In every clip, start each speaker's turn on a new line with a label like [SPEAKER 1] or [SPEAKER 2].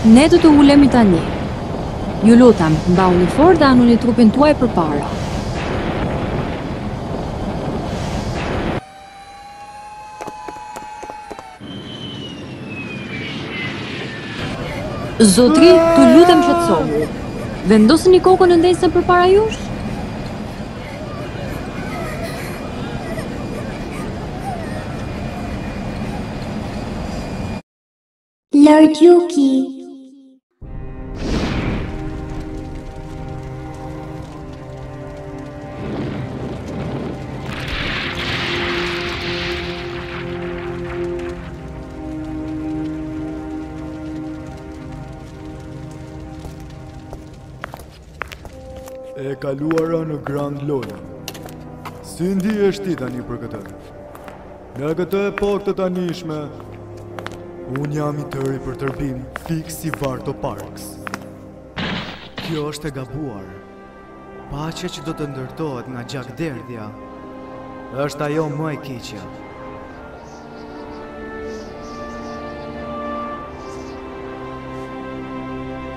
[SPEAKER 1] Ne do të ulemi tani. Ju lutem, mbauni fort dhe anoni trupin tuaj përpara. Zotri, të lutem qetësohu. Vendoseni kokën në ndenjësen përpara jush?
[SPEAKER 2] Lord Juki
[SPEAKER 3] e kaluara në Grand Lola. Si ndihesh ti tani për këtë. Në këtë epokë të tanishme, unë jam i tëri për tërbim fiks si Varto Parks. Kjo është e gabuar. Paqja që do të ndërtohet nga gjakderdhja është ajo më e keqja.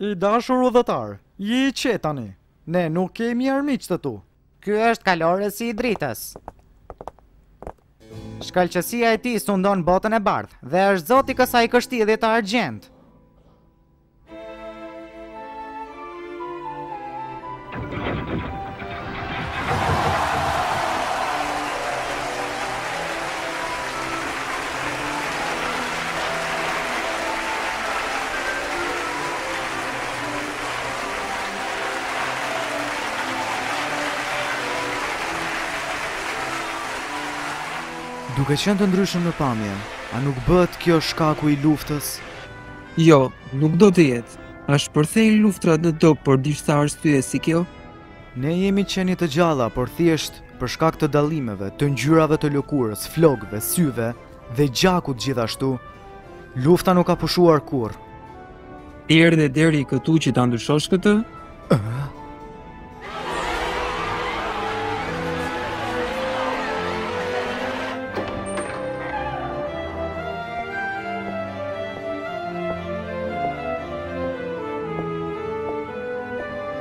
[SPEAKER 4] I dashur udhëtar, rri i qetë tani. Ne nuk kemi armiq këtu.
[SPEAKER 5] Ky është kalorësi i dritës. Shkëlqësia e tij sundon botën e bardhë dhe është zoti i kësaj kështjelle të argjendtë.
[SPEAKER 4] Duke qenë të ndryshëm në pamje, a nuk bëhet kjo shkaku i luftës?
[SPEAKER 6] Jo, nuk do të jetë. A shpërthejnë luftrat në tokë për disa arsye si kjo?
[SPEAKER 4] Ne jemi qenie të gjalla, por thjesht për shkak të dallimeve, të ngjyrave të lëkurës, flokëve, syve, dhe gjakut gjithashtu, lufta nuk ka pushuar kurrë.
[SPEAKER 6] Ti erdhe deri këtu që ta ndryshosh këtë?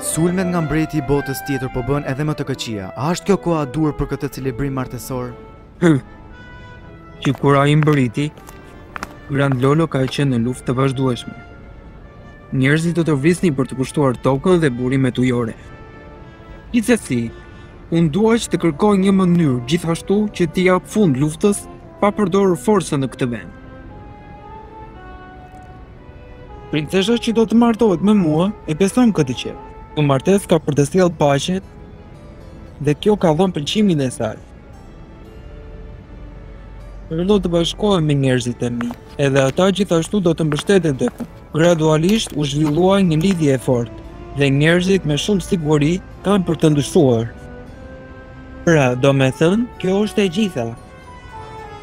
[SPEAKER 4] Sulmet nga mbreti i botës tjetër po bëhen edhe më të këqija. A është kjo koha e duhur për këtë celebrim martesor?
[SPEAKER 6] Që kur ai mbërriti, Grand Lolo ka qenë në luftë të vazhdueshme. Njerëzit do të vrisnin për të pushtuar tokën dhe burimet ujore. Gjithsesi, unë dua që të kërkoj një mënyrë gjithashtu që t'i jap fund luftës pa përdorur forcë në këtë vend. Princesha që do të martohet me mua e beson këtë që. martesa ka për të sjellë paqe dhe kjo ka dhënë pëlqimin e saj. Unë do të bashkohem me njerëzit e mi, edhe ata gjithashtu do të mbështeten tek unë. Gradualisht u zhvillua një lidhje e fortë dhe njerëzit me shumë siguri kanë për të ndryshuar. Pra, domethënë, kjo është e gjitha.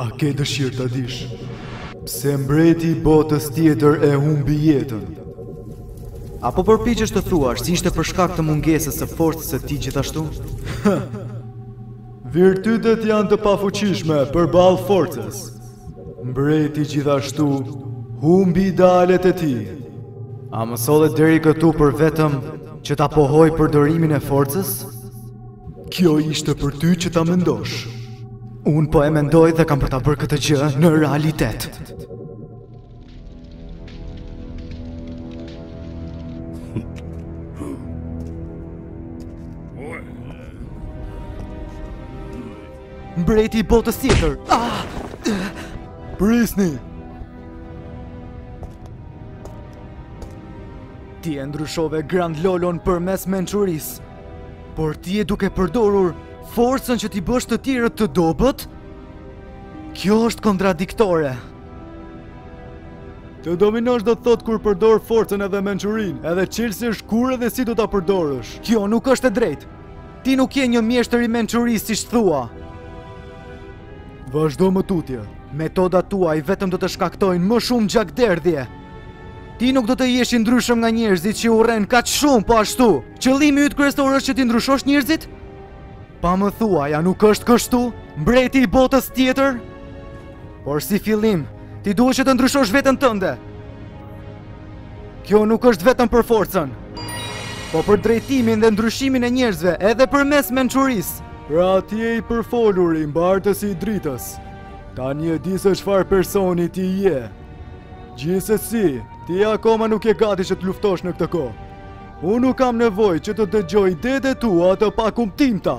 [SPEAKER 3] A ke dëshirë ta dish pse mbreti i botës tjetër e humbi jetën?
[SPEAKER 4] Apo përpiqesh të thuash se ishte për shkak të mungesës së forcës së tij gjithashtu?
[SPEAKER 3] Virtytet janë të pafuqishme përballë forcës. Mbreti gjithashtu humbi idealet e tij.
[SPEAKER 4] A më solle deri këtu për vetëm që ta pohoj përdorimin e forcës?
[SPEAKER 3] Kjo ishte për ty që ta mendosh.
[SPEAKER 4] Unë po e mendoj dhe kam për ta bërë këtë gjë në realitet. Mbreti i botës tjetër. Ah!
[SPEAKER 3] Prisni.
[SPEAKER 4] Ti e ndryshove Grand Lolon përmes mençurisë, por ti je duke përdorur forcën që t'i bësh të tjerët të dobët? Kjo është kontradiktore.
[SPEAKER 3] Të dominosh do të thotë kur përdor forcën edhe mençurinë, edhe çelësi është kur edhe si do ta përdorësh.
[SPEAKER 4] Kjo nuk është e drejtë. Ti nuk je një mjeshtër i mençurisë siç thua.
[SPEAKER 3] Vazhdo më tutje.
[SPEAKER 4] Metodat e tua vetëm do të shkaktojnë më shumë gjakderdhje. Ti nuk do të jesh i ndryshëm nga njerëzit që urren kaq shumë po ashtu. Qëllimi yt kryesor është që t'i ndryshosh njerëzit? Pa më thuaj, a nuk është kështu? Mbreti i botës tjetër? Por si fillim, ti duhet që të ndryshosh veten tënde. Kjo nuk është vetëm për forcën, po për drejtimin dhe ndryshimin e njerëzve edhe përmes mençurisë.
[SPEAKER 3] Pra ti je i përfoluri mbartës i dritës, tani e di se çfarë personi ti je. Gjithsesi, ti akoma nuk je gati që të luftosh në këtë kohë. Unë nuk kam nevojë që të dëgjoj
[SPEAKER 6] idetë e tua të pakuptimta.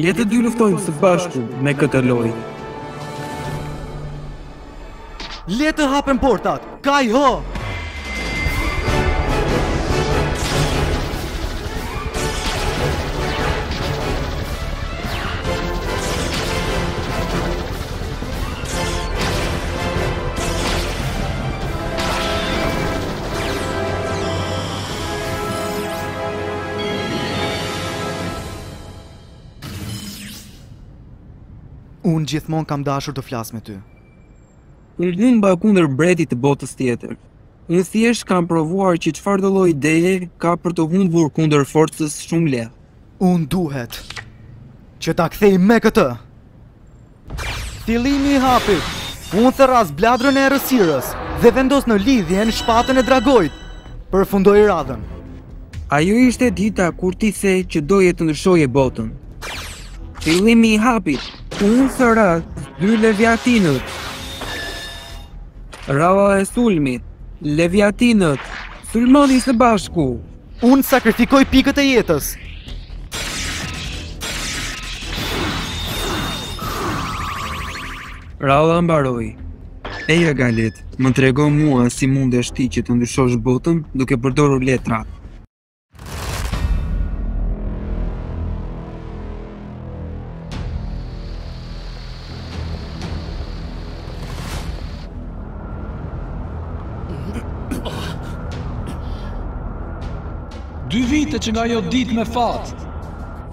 [SPEAKER 6] Le të dyluftojmë së bashku me këtë lojë.
[SPEAKER 4] Le të hapen portat. Kai Ho. Unë gjithmonë kam dashur të flas me ty.
[SPEAKER 6] Unë nuk mbaj kundër mbretit të botës tjetër. Unë thjesht kam provuar që çfarëdo lloj ideje ka për t'u humbur kundër forcës shumë lehtë.
[SPEAKER 4] Unë duhet që ta kthej me këtë. Fillimi i hapit, unë thërras bladrën e errësirës dhe vendos në lidhje shpatën e dragoit, përfundoj radhën.
[SPEAKER 6] Ajo ishte dita kur ti the që doje të ndryshoje botën. Fillimi i hapit, unë thërras dy leviatinët. Radha e sulmit, leviatinët, sulmoni së bashku.
[SPEAKER 4] Unë sakrifikoj pikët e jetës.
[SPEAKER 6] Radha mbaroi. Eja Galit, më trego mua si mundesh ti që të ndryshosh botën duke përdorur letrat.
[SPEAKER 7] Dy vite që nga ajo ditë me fat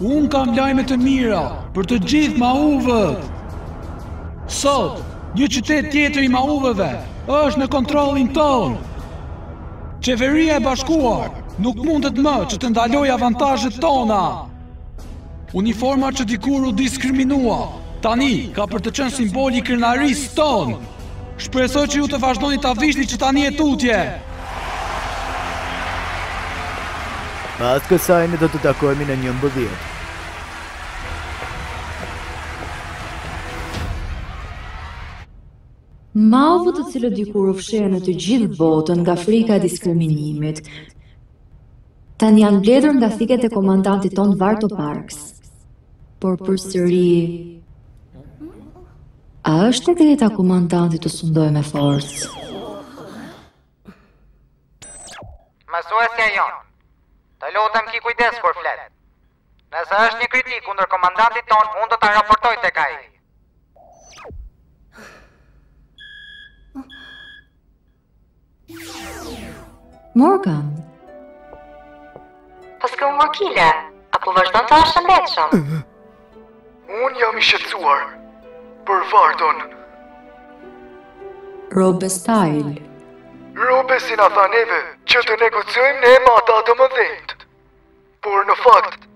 [SPEAKER 7] Unë kam lajme të mira Për të gjithë mauvët Sot Një qytet tjetër i mauvëve është në kontrollin tonë Qeveria e bashkuar Nuk mundet më që të ndalojë avantazhet tona Uniforma që dikur u diskriminua, tani ka për të qenë simboli i krenarisë tonë. Shpresoj që ju të vazhdoni ta vishni që tani e tutje.
[SPEAKER 4] Pas kësaj ne do të takohemi në një mbledhje.
[SPEAKER 1] Mauvët të cilët dikur u fshehën në të gjithë botën nga frika e diskriminimit, Tani janë mbledhur nga thiket e komandantit tonë Varto Parks. Por përsëri... A është e drejta e komandantit të sundojë me forcë?
[SPEAKER 5] Mësuesja jonë, të lutem ki kujdes kur flet. Nëse është një kritikë kundër komandantit tonë, unë do ta raportoj tek ai.
[SPEAKER 1] Morgan.
[SPEAKER 8] Paske vënë kile, apo vazhdon të hash ende shëndetshëm?
[SPEAKER 3] Unë jam i shqetësuar, për vardon.
[SPEAKER 1] Robe style.
[SPEAKER 3] Robe, si na tha neve, që të negociojmë ne me ata të mëdhenjtë. Por në fakt,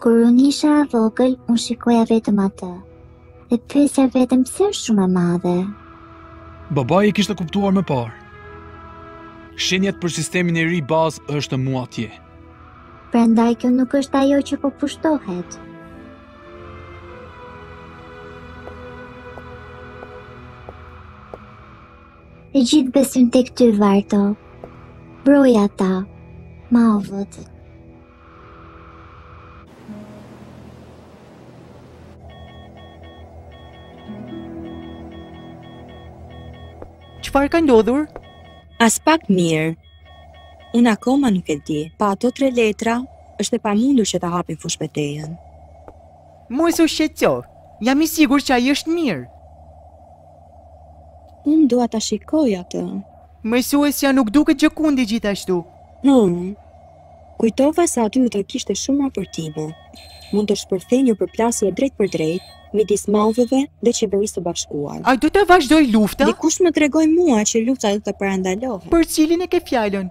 [SPEAKER 2] Kur unë isha e vogël, unë shikoja vetëm atë. Dhe pyesja veten pse është shumë e madhe.
[SPEAKER 7] Babai e kishte kuptuar më parë. Shenjat për sistemin e ri bazë është mu atje.
[SPEAKER 2] Prandaj kjo nuk është ajo që po pushtohet. E gjithë besim tek ty Varto, mbroji ata, mauvët.
[SPEAKER 4] Çfarë ka ndodhur?
[SPEAKER 9] Aspak mirë. Unë akoma nuk e di. Pa ato tre letra, është e pamundur që ta hapin fushbetejën.
[SPEAKER 4] Mos u shqetëso, jam i sigur që ai është mirë.
[SPEAKER 9] Unë dua ta shikoj atë.
[SPEAKER 4] Mësuesja nuk duket gjëkundi gjithashtu.
[SPEAKER 9] Hum. Kujtova se aty do të kishte shumë raportime. Mund të shpërthejë një përplasje e drejtpërdrejtë midis mauve dhe Qeverisë së Bashkuar.
[SPEAKER 4] A do të vazhdojë lufta?
[SPEAKER 9] Dikush më tregoi mua që lufta do të parandalohet.
[SPEAKER 4] Për cilin e ke fjalën?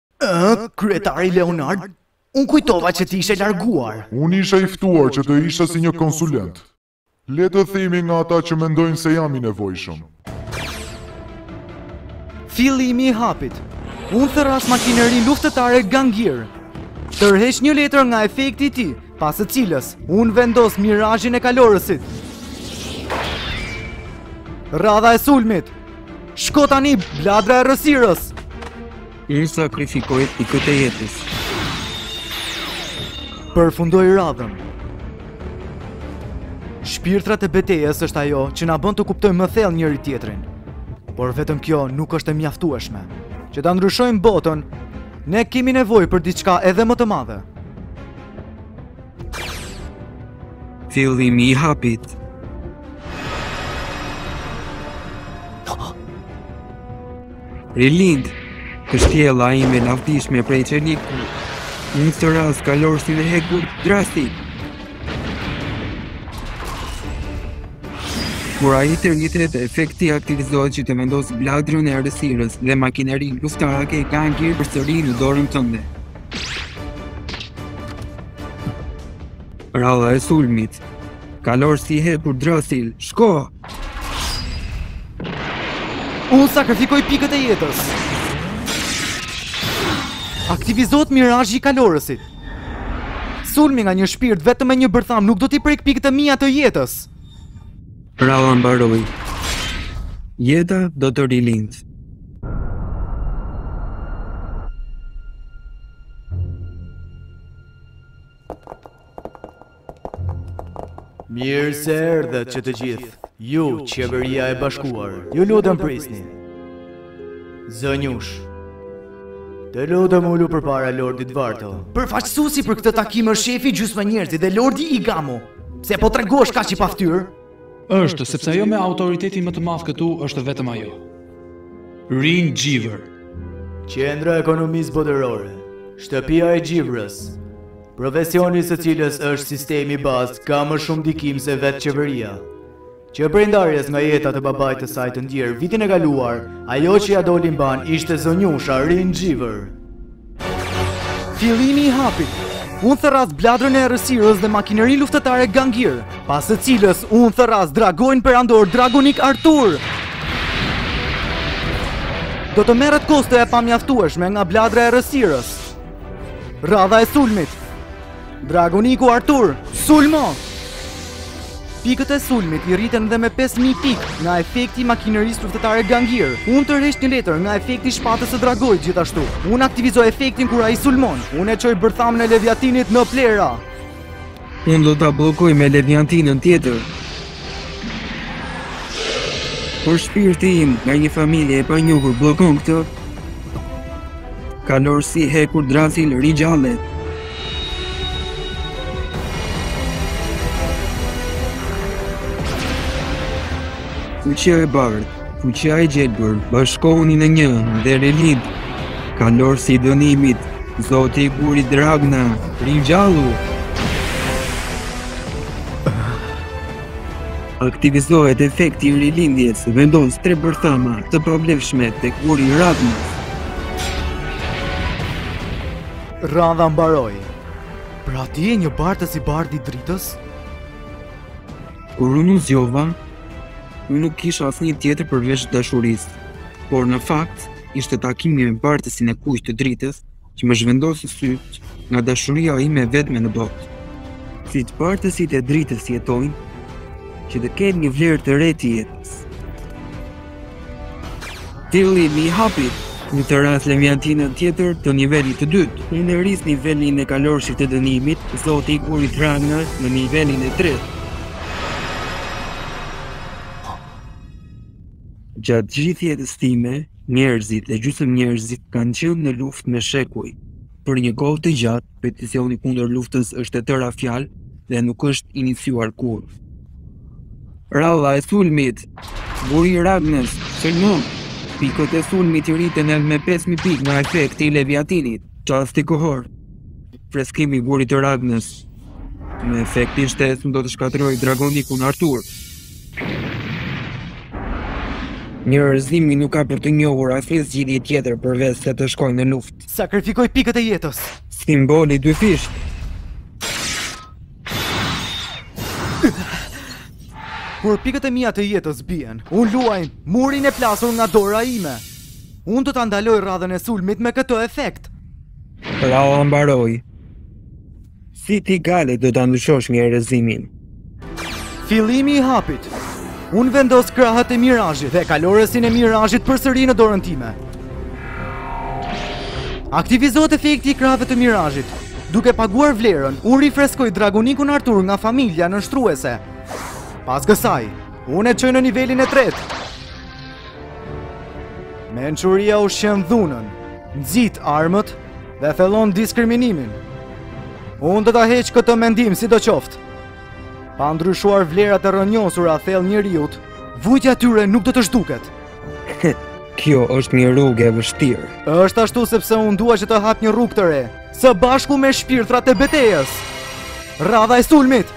[SPEAKER 10] Ë, kryetari Leonard, unë kujtova që ti ishe larguar.
[SPEAKER 11] Unë isha i ftuar që të isha si një konsulent. Le të themi nga ata që mendojnë se jam i nevojshëm.
[SPEAKER 4] Fillimi i hapit. Unë thërras makineri luftëtare gangir. Tërheq një letër nga efekti i tij, pas së cilës unë vendos mirazhin e kalorësit. Radha e sulmit, shko tani bladra e errësirës.
[SPEAKER 6] Unë sakrifikoj pikët e jetës.
[SPEAKER 4] Përfundoj radhën. Shpirtrat e betejës është ajo që na bën të kuptojmë më thellë njëri-tjetrin. Por vetëm kjo nuk është e mjaftueshme. Që ta ndryshojmë botën, ne kemi nevojë për diçka edhe më të madhe.
[SPEAKER 6] Fillimi i hapit. Rilind, kështjella ime e pavdekshme prej çeliku, unë thërras kalorësin e hekurt drastik. Kur ai thirret, efekti aktivizohet që të vendosë bladrën e errësirës dhe makinerinë luftarake gangir përsëri në dorën tënde. Radha e sulmit. Kalorësi hekurt drasil. Shko!
[SPEAKER 4] Unë sakrifikoj pikët e jetës. Aktivizohet mirazhi i kalorësit. Sulmi nga një shpirt vetëm me një bërthamë nuk do t'i prekë pikët e mia të jetës.
[SPEAKER 6] Radha mbaroi. Jeta do të rilindë.
[SPEAKER 10] Mirë se erdhët, që të gjithë, ju qeveria e bashkuar, ju lutem prisni. Zonjushë, të lutem ulu përpara Lordit Varto. Përfaqësuesi për këtë takim është shefi gjysmënjerëzve dhe Lordi Igamu. Pse po tregohesh kaq i pafytyrë?
[SPEAKER 7] Është sepse ajo me autoritetin më të madh këtu është vetëm ajo. Rin Xhivër.
[SPEAKER 10] Qendra e ekonomisë botërore. Shtëpia e Xhivrës. Profesioni i së cilës është sistemi bazë ka më shumë ndikim se vetë qeveria. Që prej ndarjes nga jeta të babait të saj të ndjerë vitin e kaluar, ajo që ia doli mbanë ishte zonjusha Rin Xhivër.
[SPEAKER 4] Fillimi i hapit, unë thërras bladrën e errësirës dhe makinerinë luftëtare gangir, pas së cilës unë thërras dragoin perandor dragonik Artur. Do të merret kosto e pamjaftueshme nga bladra e errësirës. Radha e sulmit, Dragoniku Artur, sulmo! Pikët e sulmit i rriten dhe me 5.000 pikë nga efekti i makinerisë luftëtare gangir. Unë tërheq një letër nga efekti i shpatës së dragoit gjithashtu. Unë aktivizoj efektin kur ai sulmon. Unë e çoj bërthamën e leviatinit në plehra.
[SPEAKER 6] Unë do ta bllokoj me leviatinën tjetër. Por shpirti im nga një familje e panjohur bllokon këtë Kalorësi hekurt drazil ringjallet Fuqia e bardhë, fuqia e gjelbër, bashkohuni në një dhe rilind Kalorësi i dënimit, zoti i guri dragna, ringjallu Aktivizohet efekti i rilindjes, vendos tre bërthama të problemshme te guri i Ragnës.
[SPEAKER 4] Radha mbaroi. Pra ti je një bartës i bardhë i dritës?
[SPEAKER 6] Kur unë u zgjova, unë nuk kisha asnjë tjetër përveç dashurisë. Por në fakt, ishte takimi me bartësin e kuq të dritës, që më zhvendosi sytë nga dashuria ime e vetme në botë. Siç bartësit e dritës jetojnë, që të kenë një vlerë të re të jetës. Fillimi i hapit, unë thërras Leviatinin tjetër të nivelit të dytë. Unë rris nivelin e kalorësit të dënimit, zoti i gurit Ragna në nivelin e tretë. Gjatë gjithë jetës time, Njerëzit dhe gjysmënjerëzit kanë qenë në luftë me shekuj. Për një kohë të gjatë, peticioni kundër luftës është e tëra fjalë dhe nuk është iniciuar kurrë. Radha e sulmit! Guri i Ragnës! Sulmon! Pikët e sulmit i rriten edhe me 5000 pikë nga efekti i Leviatinit. Çasti kohor! Freskimi i Gurit të Ragnës me efektin shtesë do të shkatërrojë dragonikun Arthur. Njerëzimi nuk ka për të njohur asnjë zgjidhje tjetër përveç se të shkojë në luftë.
[SPEAKER 4] Sakrifikoj pikët e jetës.
[SPEAKER 6] Simboli i dyfishtë.
[SPEAKER 4] Kur pikët e mia të jetës bien, unë luaj murin e plasur nga dora ime. Unë do ta ndaloj radhën e sulmit me këtë efekt.
[SPEAKER 6] Radha mbaroi. Si ti gale do ta ndryshosh njerëzimin?
[SPEAKER 4] Fillimi i hapit. Unë vendos krahët e mirazhit dhe kalorësin e mirazhit përsëri në dorën time. Aktivizohet efekti i krahëve të mirazhit. Duke paguar vlerën, unë rifreskoj dragonikun Artur nga familja nënshtruese. Pas kësaj, unë e çoj në nivelin e tretë. Mençuria ushqen dhunën, nxit armët, Dhe thellon diskriminimin. Unë do ta heq këtë mendim sidoqoftë. Pa ndryshuar vlerat e rrënjosura thellë njeriut, vuajtja e tyre nuk do të zhduket.
[SPEAKER 6] Kjo është një rrugë e vështirë.
[SPEAKER 4] Është ashtu sepse unë dua që të hap një rrugë të re, së bashku me shpirtrat e betejës. Radha e sulmit!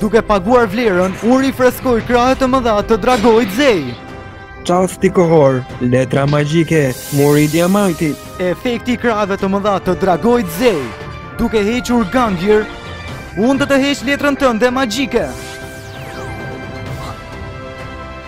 [SPEAKER 4] Duke paguar vlerën, unë rifreskoj krahët të mëdha të dragoit Zej.
[SPEAKER 6] Çasti kohor, letra magjike, muri i diamantit.
[SPEAKER 4] Efekti i krahëve të mëdha të dragoit Zej, duke hequr gangir, unë do të heq letrën tënde magjike.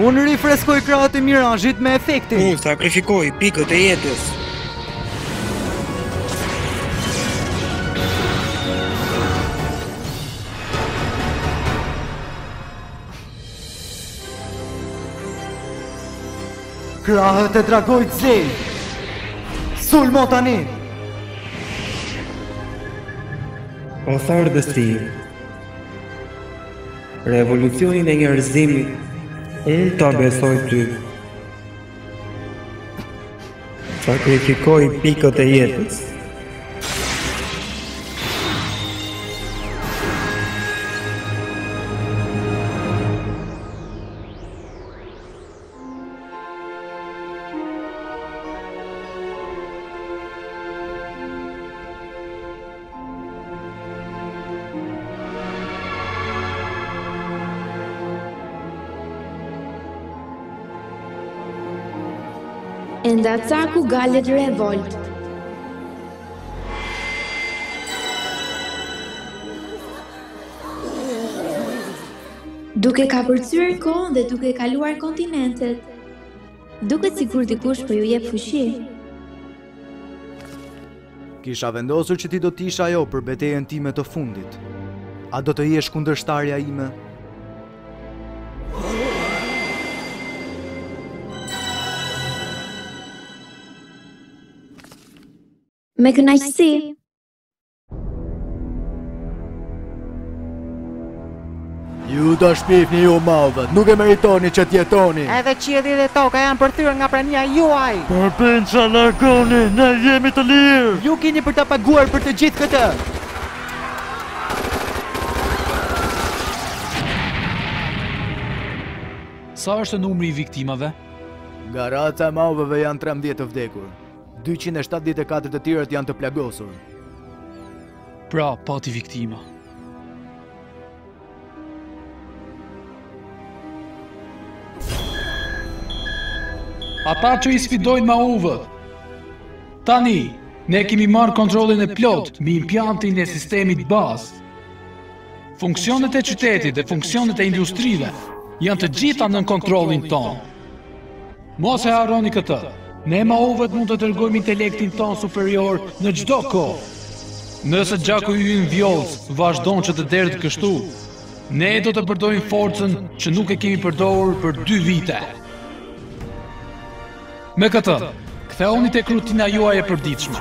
[SPEAKER 4] Unë rifreskoj krahët e mirazhit me efektin.
[SPEAKER 6] Unë sakrifikoj pikët e jetës.
[SPEAKER 4] Krahët e dragoit të zi Sulmo tani
[SPEAKER 6] O thërë dhe Revolucionin e njerëzimit, unë ta besoj ty. Sakrifikoj pikët e jetës.
[SPEAKER 12] Enda Caku Galet Revolt Duke kapërcyer kohën dhe duke kaluar kontinentet, duket sikur dikush po ju jep fuqi.
[SPEAKER 4] Kisha vendosur që ti do të ishe ajo për betejën time të fundit. A do të jesh kundërshtarja ime?
[SPEAKER 12] Me kënaqësi.
[SPEAKER 3] Ju ma shpifni ju mauvët, nuk e meritoni që të jetoni.
[SPEAKER 5] Edhe qielli dhe toka janë përlyer nga prania juaj.
[SPEAKER 3] Përbindësha largohuni, ne jemi të lirë.
[SPEAKER 4] Ju kini për të paguar për të gjithë këtë.
[SPEAKER 7] Sa është numri i viktimave?
[SPEAKER 3] Nga raca e mauvëve janë 13 të vdekur. Dyqind e shtatëdhjetë e katër të tjerët janë të plagosur.
[SPEAKER 7] Pra, pati viktima. Ata që i sfidojnë mauvët. Tani, ne kemi marrë kontrollin e plotë mbi impiantin e sistemit bazë. Funksionet e qytetit dhe funksionet e industrive janë të gjitha nën kontrollin tonë. Mos e harroni këtë. Ne mauvët mund të tregojmë intelektin tonë superior në çdo kohë. Nëse gjaku ynë vjollcë vazhdon që të derdhet kështu, ne do të përdorim forcën që nuk e kemi përdorur për dy vite. Me këtë, kthehuni tek rutina juaj e përditshme.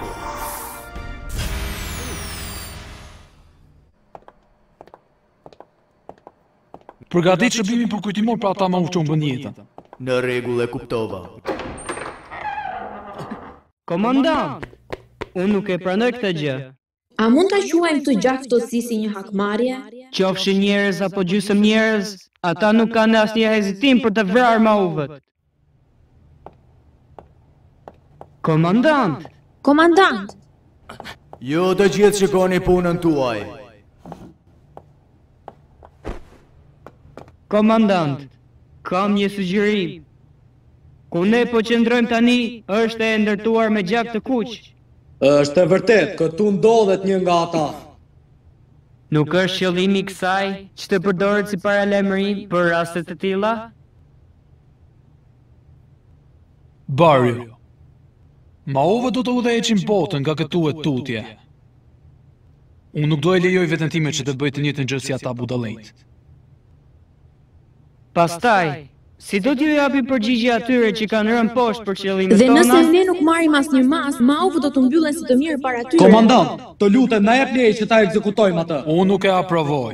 [SPEAKER 7] Përgatit shërbimin përkujtimor për ata mau që humbën jetën.
[SPEAKER 3] Në rregull e kuptova.
[SPEAKER 13] Komandant, unë nuk e pranoj këtë gjë.
[SPEAKER 12] A mund ta quajmë këtë gjakftohtësi si një hakmarje?
[SPEAKER 13] Qofshin njerëz apo gjysmënjerëz, ata nuk kanë asnjë hezitim për të vrarë mauvët. Komandant!
[SPEAKER 12] Komandant!
[SPEAKER 3] Ju të gjithë shikoni punën tuaj.
[SPEAKER 13] Komandant, kam një sugjerim. Ku ne po qëndrojmë tani është e ndërtuar me gjak të kuq.
[SPEAKER 14] Është e vërtetë, këtu ndodhet një nga ata.
[SPEAKER 13] Nuk është qëllimi i kësaj që të përdoret si paralajmërim për raste të tilla?
[SPEAKER 7] Barrio. Maovët do të udhëheqin botën nga këtu e tutje. Unë nuk do e lejoj veten time që të bëj të njëjtën gjë si ata budallenjtë.
[SPEAKER 13] Pastaj, si do t'u japim përgjigje atyre që kanë rënë poshtë për qëllimet tona?
[SPEAKER 12] Dhe nëse ne nuk marrim asnjë masë, maovët do të mbillen si të mirë para tyre.
[SPEAKER 14] Komandant, të lutem na jep leje që ta ekzekutojmë atë.
[SPEAKER 7] Unë nuk e aprovoj.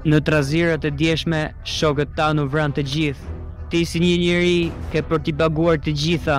[SPEAKER 13] Në trazirat e djeshme, shokët tanë u vranë të gjithë. Ti si një njeri ke për t'i paguar të gjitha.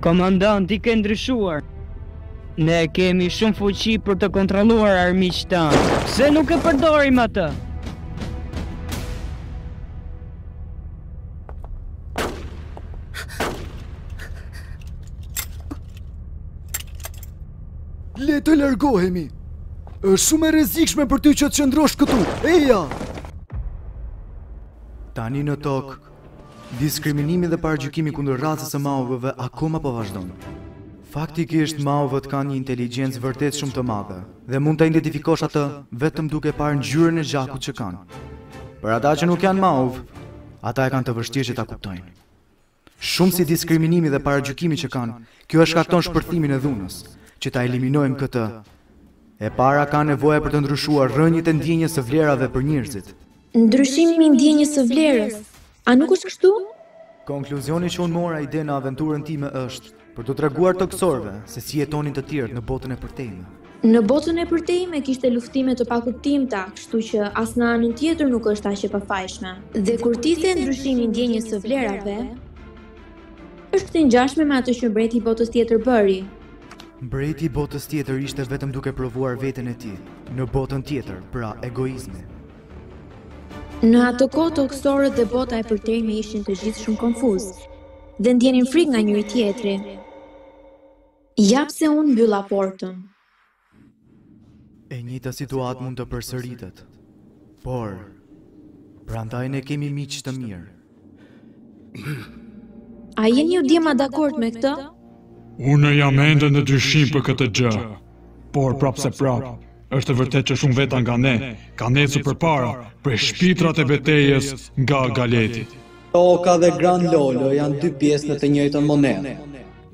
[SPEAKER 13] Komandant, ti ke ndryshuar. Ne kemi shumë fuqi për të kontrolluar armiqtë tanë. Pse nuk e përdorim atë?
[SPEAKER 3] Le të largohemi. Është shumë e rrezikshme për ty që të qëndrosh këtu. Eja!
[SPEAKER 4] Tani në tokë Diskriminimi dhe paragjykimi kundër racës së maovëve akoma po vazhdon. Faktikisht, maovët kanë një inteligjencë vërtet shumë të madhe, dhe mund ta identifikosh atë vetëm duke parë ngjyrën e gjakut që kanë. Për ata që nuk janë maovë, ata e kanë të vështirë që ta kuptojnë. Shumë si diskriminimi dhe paragjykimi që kanë, kjo e shkakton shpërthimin e dhunës. Që ta eliminojmë këtë, e para ka nevojë për të ndryshuar rrënjët e ndjenjës së vlerave për njerëzit.
[SPEAKER 12] Ndryshim i ndjenjës së vlerës. A nuk është kështu?
[SPEAKER 4] Konkluzioni që unë mora ide në aventurën time është për t'u treguar tokësorëve se si jetonin të tjerët në botën e përtejme.
[SPEAKER 12] Në botën e përtejme kishte luftime të pakuptimta, kështu që as në anën tjetër nuk është aq e pafajshme. Dhe kur ti the ndryshim i ndjenjës së vlerave, është e ngjashme me atë që mbreti i botës tjetër bëri.
[SPEAKER 4] Mbreti i botës tjetër ishte vetëm duke provuar veten e tij në botën tjetër, pra egoizmi.
[SPEAKER 12] Në atë kohë tokësorët dhe bota e përtejme ishin të gjithë shumë konfuzë dhe ndjenin frikë nga njëri-tjetri. Ja pse unë mbylla portën.
[SPEAKER 4] E njëjta situatë mund të përsëritet. Por, prandaj ne kemi miq të mirë.
[SPEAKER 12] A jeni ju djema dakord me këtë?
[SPEAKER 7] Unë jam ende në dyshim për këtë gjë, por prapëseprapë, është e vërtetë që shumë veta nga ne, kanë ecur përpara, prej shpirtrave të betejës nga Galeti.
[SPEAKER 14] Toka dhe Gran Lolo janë dy pjesë në të njëjtën monedhë.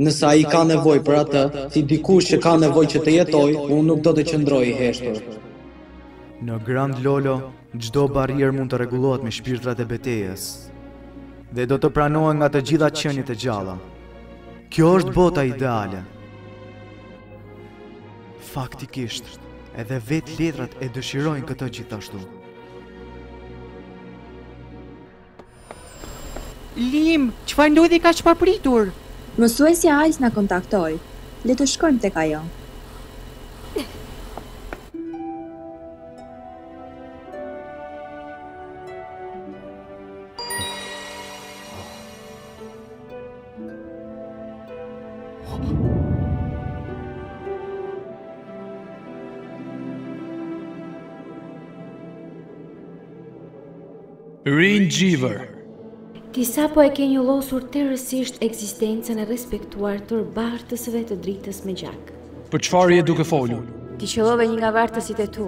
[SPEAKER 14] Nëse ai ka nevojë për atë, si dikush që ka nevojë që të jetojë, unë nuk do të qëndroj i heshtur.
[SPEAKER 4] Në Gran Lolo, Çdo barrierë mund të rregullohet me shpirtrat e betejës dhe do të pranohen nga të gjitha qeniet e gjalla. Kjo është bota ideale. Faktikisht, edhe vetë letrat e dëshirojnë këtë gjithashtu.
[SPEAKER 15] Lim, çfarë ndodhi kaq papritur?
[SPEAKER 9] Mësuesja Ajs na kontaktoi. Le të shkojmë tek ajo.
[SPEAKER 7] Rin Xhivër,
[SPEAKER 16] ti sapo e ke njollosur tërësisht ekzistencën e respektuar të bartësve të dritës me gjak.
[SPEAKER 7] Për çfarë je duke folur?
[SPEAKER 16] Ti qëllove një nga vartësit e tu,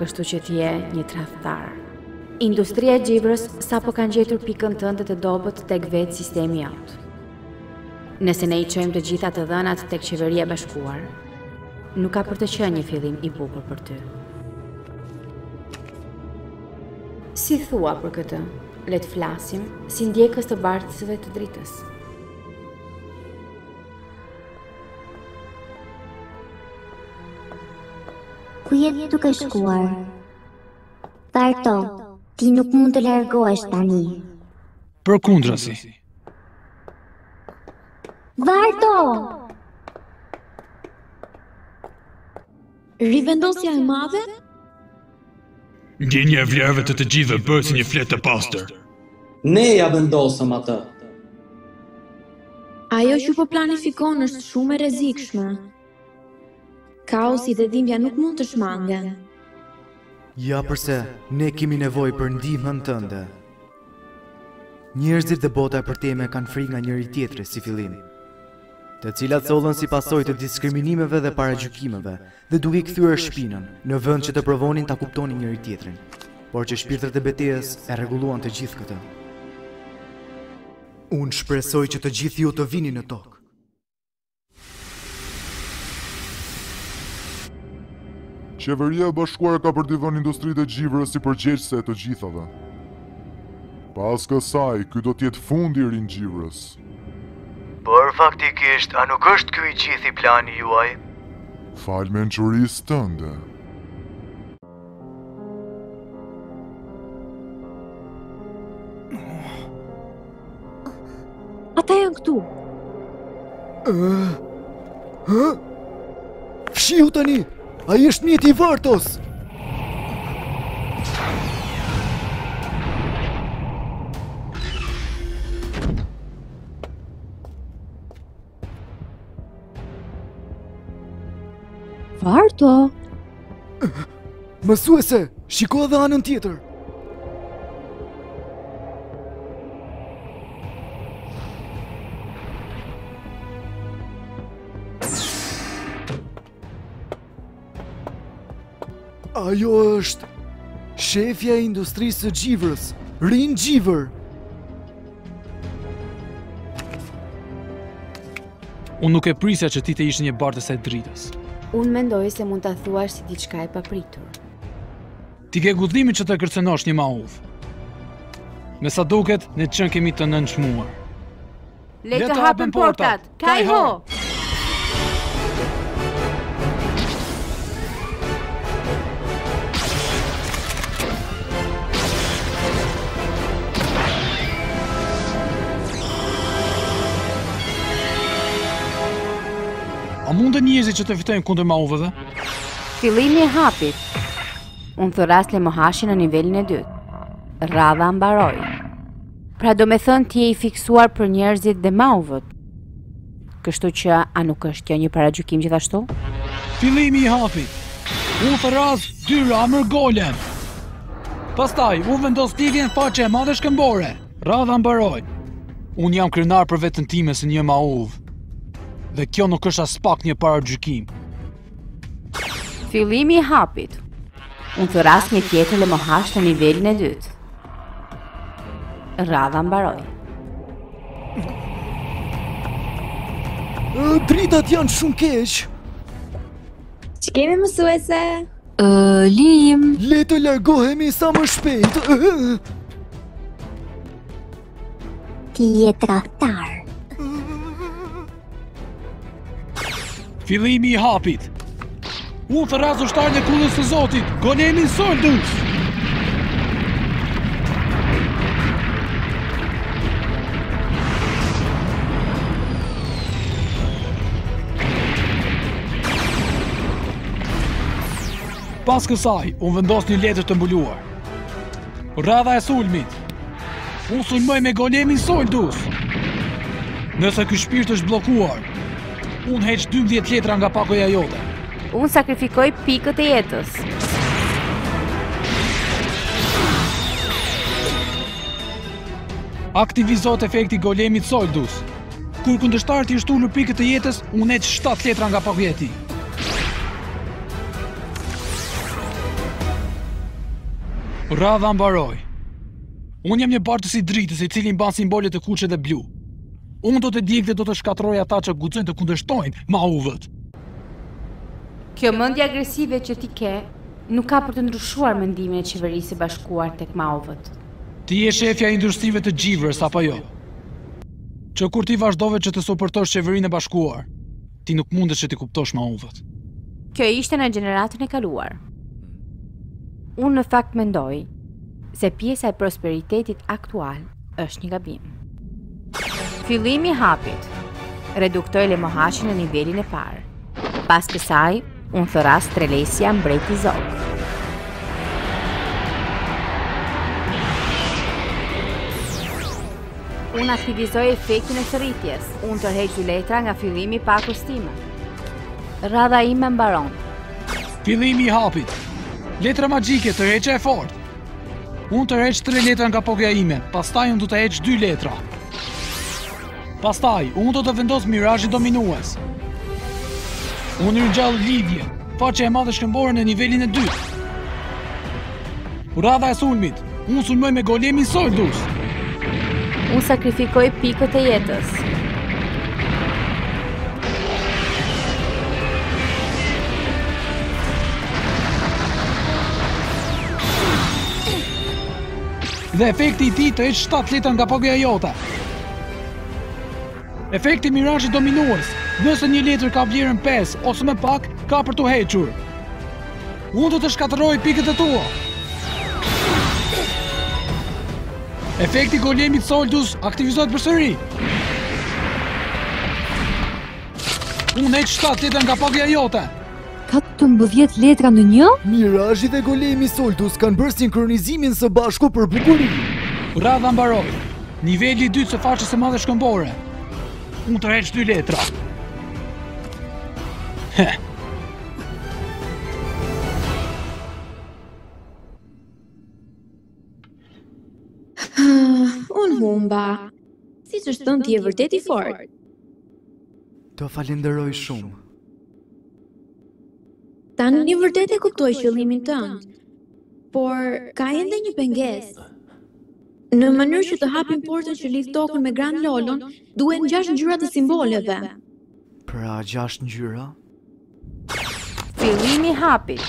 [SPEAKER 16] kështu që ti je një tradhtar. Industria e Xhivrës sapo kanë gjetur pikën tënde të dobët tek vetë sistemi aut. Nëse ne i çojmë të gjitha të dhënat tek qeveria e bashkuar, nuk ka për të qenë një fillim i bukur për ty. Si thua për këtë? Le të flasim si ndjekës të bartësve të dritës.
[SPEAKER 2] Ku je ti duke shkuar? Varto, ti nuk mund të largohesh tani.
[SPEAKER 7] Përkundrazi.
[SPEAKER 2] Varto!
[SPEAKER 12] Rivendosja e madhe?
[SPEAKER 7] Ndjenja e vlerave të të gjithëve bëhet si një fletë e pastër.
[SPEAKER 14] Ne e vendosëm atë.
[SPEAKER 12] Ajo që po planifikon është shumë e rrezikshme. Kaosi dhe dhimbja nuk mund të shmangen.
[SPEAKER 4] Ja përse ne kemi nevojë për ndihmën tënde. Njerëzit dhe bota e përtejme kanë frikë nga njëri tjetri si fillim, të cilat sollën si pasojë të diskriminimeve dhe paragjykimeve dhe duke i kthyer shpinën, në vend që të provonin ta kuptonin njëri tjetrin, por që shpirtrat e betejës e rregulluan të gjithë këtë. Unë shpresoj që të gjithë ju të vini në tokë.
[SPEAKER 11] Qeveria e Bashkuar ka për t'i dhënë industritë e Xhivrës si përgjegjëse e të gjithave. Pas kësaj, ky do të jetë fundi i Rin Xhivrës.
[SPEAKER 4] Por faktikisht, a nuk është ky i gjithi plani juaj?
[SPEAKER 11] Falë mençurisë tënde.
[SPEAKER 12] Ata janë këtu.
[SPEAKER 3] Fshihu tani, ai është mjeti i Vartos?
[SPEAKER 12] Varto!
[SPEAKER 3] Mësuese, shiko dhe anën tjetër! Ajo është shefja e industrisë së Xhivrës, Rin Xhivër.
[SPEAKER 7] Unë nuk e prisja që ti të ishe një bartës e dritës.
[SPEAKER 16] Unë mendoj se mund ta thuash si diçka e papritur.
[SPEAKER 7] Ti ke guximin që të kërcenosh një mauv. Me sa duket, ne qenkemi të nënçmuar.
[SPEAKER 16] Le të hapën portat, kaj ho!
[SPEAKER 7] A munden njerëzit që të fitojnë kundër mauvëve?
[SPEAKER 16] Fillimi i hapit. Unë thërras Lemohashin në nivelin e dytë. Radha mbaroi. Pra domethënë ti je i fiksuar për njerëzit dhe mauvët. Kështu që a nuk është kjo një paragjykim gjithashtu?
[SPEAKER 7] Fillimi i hapit. Unë thërras dy ramër golem. Pastaj unë vendos lidhjen faqe e madhe shkëmbore. Radha mbaroi. Unë jam krenar për veten time si një mauv. Dhe kjo nuk është aspak një paragjykim.
[SPEAKER 16] Fillimi i hapit. Unë thërras një tjetër lemohash në nivelin e dytë. Radha mbaroi.
[SPEAKER 3] Dritat janë shumë keq.
[SPEAKER 12] Ç'kemi mësuese?
[SPEAKER 1] Ë, lim.
[SPEAKER 3] Le të largohemi sa më shpejt.
[SPEAKER 2] Ti je tradhtar.
[SPEAKER 7] Fillimi i hapit. Unë thërras ushtarin e kullës të zotit, golemi Soldus! Pas kësaj, unë vendos një letër të mbuluar. Radha e sulmit. Unë sulmoj me golemin Soldus. Nëse ky shpirt është bllokuar, unë heq 12 letra nga pakoja jote.
[SPEAKER 16] Unë sakrifikoj pikët e jetës.
[SPEAKER 7] Aktivizohet efekti i golemit Soldus. Kur kundërshtarit i është ulur pikët të jetës, unë heq 7 letra nga pakoja e tij. Radha mbaroi. Unë jam një bartës i dritës i cili mban simbolet e kuqe dhe blu. Unë do të djeg dhe do të shkatërroj ata që guxojnë të kundërshtojnë mauvët.
[SPEAKER 16] Kjo mendje agresive që ti ke, nuk ka për të ndryshuar mendimin e qeverisë së bashkuar tek mauvët.
[SPEAKER 7] Ti je shefja e industrive të gjivrës, apo jo? Që kur ti vazhdove që të suportosh Qeverinë e Bashkuar, ti nuk mundesh që t'i kuptosh mauvët.
[SPEAKER 16] Kjo ishte në gjeneratën e kaluar. Unë në fakt mendoj se pjesa e prosperitetit aktual është një gabim. Fillimi i hapit. Reduktoj lemohashin në nivelin e parë. Pas kësaj, unë thërras trelesja mbreti zog. Unë aktivizoj efektin e thirrjes. Unë tërheq letra nga fillimi i pakos time. Radha ime mbaron.
[SPEAKER 7] Fillimi i hapit. Letra magjike tërheqja e fortë. Unë tërheq tre letra nga pakoja ime, pastaj unë do të heq dy letra. Pastaj, unë do të vendos mirazhin dominues. Unë ringjall lidhje, faqja e madhe shkëmbore në nivelin e dytë. Radha e sulmit, unë sulmoj me golemin Soldus.
[SPEAKER 16] Unë sakrifikoj pikët e jetës.
[SPEAKER 7] Dhe efekti i tij të heq 7 letra nga pakoja jote. Efekti i mirazhit dominuës, nëse një letër ka vlerën 5 ose më pak, ka për t'u hequr. Unë do të shkatërroj pikët e tua. Efekti i golemit soldus aktivizohet përsëri. Unë heq 7 letra nga pakoja jote.
[SPEAKER 17] 14 letra në një?
[SPEAKER 3] Mirazhi dhe Golemi Soldus kanë bërë sinkronizimin së bashku për bukuri.
[SPEAKER 7] Radha mbaroi, niveli i dytë së faqes së madhe shkëmbore. Unë tërheq dy letra. Heh.
[SPEAKER 12] Unë humba, siç është thënë ti je vërtet i fortë.
[SPEAKER 4] Të falënderoj shumë.
[SPEAKER 12] Tani vërtet e kuptoj qëllimin tënd, por ka ende një pengesë. Në mënyrë që të hapim portën që lidh tokën me Grand Lolon, duhen gjashtë ngjyra të simboleve.
[SPEAKER 4] Pra gjashtë ngjyra?
[SPEAKER 16] Fillimi i hapit.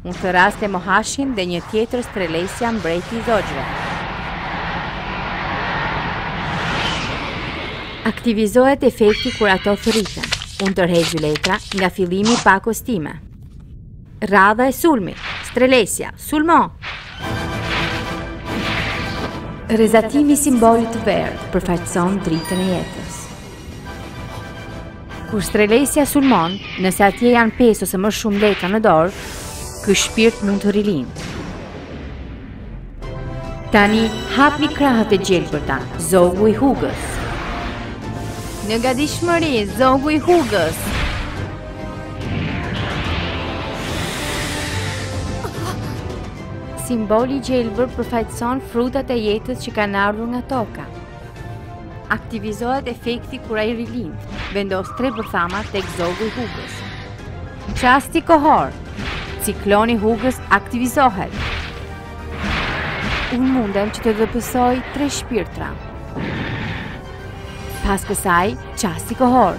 [SPEAKER 16] Unë thërras te Mohashin dhe një tjetër strelesja mbreti i zogjve. Aktivizohet efekti kur ato thirriten. Unë tërheq dy letra nga fillimi i pakos time. Radha e sulmit, strelesja, sulmo! Rrezatimi i simbolit të verdhë përfaqëson dritën e jetës. Kur strelesja sulmon, nëse atje janë pesë ose më shumë letra në dorë, ky shpirt mund të rilindë. Tani hapi krahët e gjelbërta, zogu i hugës. Në gadishmëri, zogu i hugës. Simboli i gjelbër përfaqëson frutat e jetës që kanë ardhur nga toka. Aktivizohet efekti kur ai rilind, vendos tre bërthama tek zogu i hugës. Çasti kohor. Cikloni i hugës aktivizohet. Unë mundem që të dobësoj tre shpirtra. Pas kësaj, çasti kohor.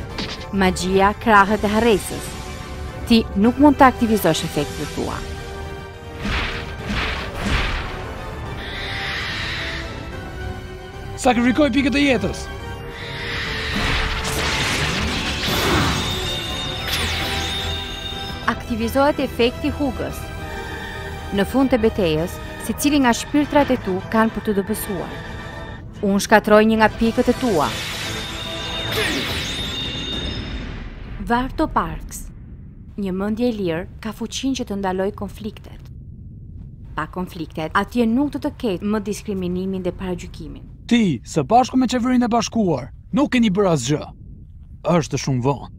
[SPEAKER 16] Magjia krahët e harresës. Ti nuk mund të aktivizosh efektet e tua.
[SPEAKER 7] Sakrifikoj pikët e jetës.
[SPEAKER 16] Aktivizohet efekti i hugës. Në fund të betejës, secili nga shpirtrat e tu kanë për t'u dobësuar. Unë shkatërroj një nga pikët e tua. Varto Parks Një mendje e lirë ka fuqinë që të ndalojë konfliktet. Pa konfliktet, atje nuk do të ketë më diskriminim dhe paragjykim.
[SPEAKER 7] Ti, së bashku me Qeverinë e Bashkuar, nuk keni bërë asgjë. Është shumë vonë.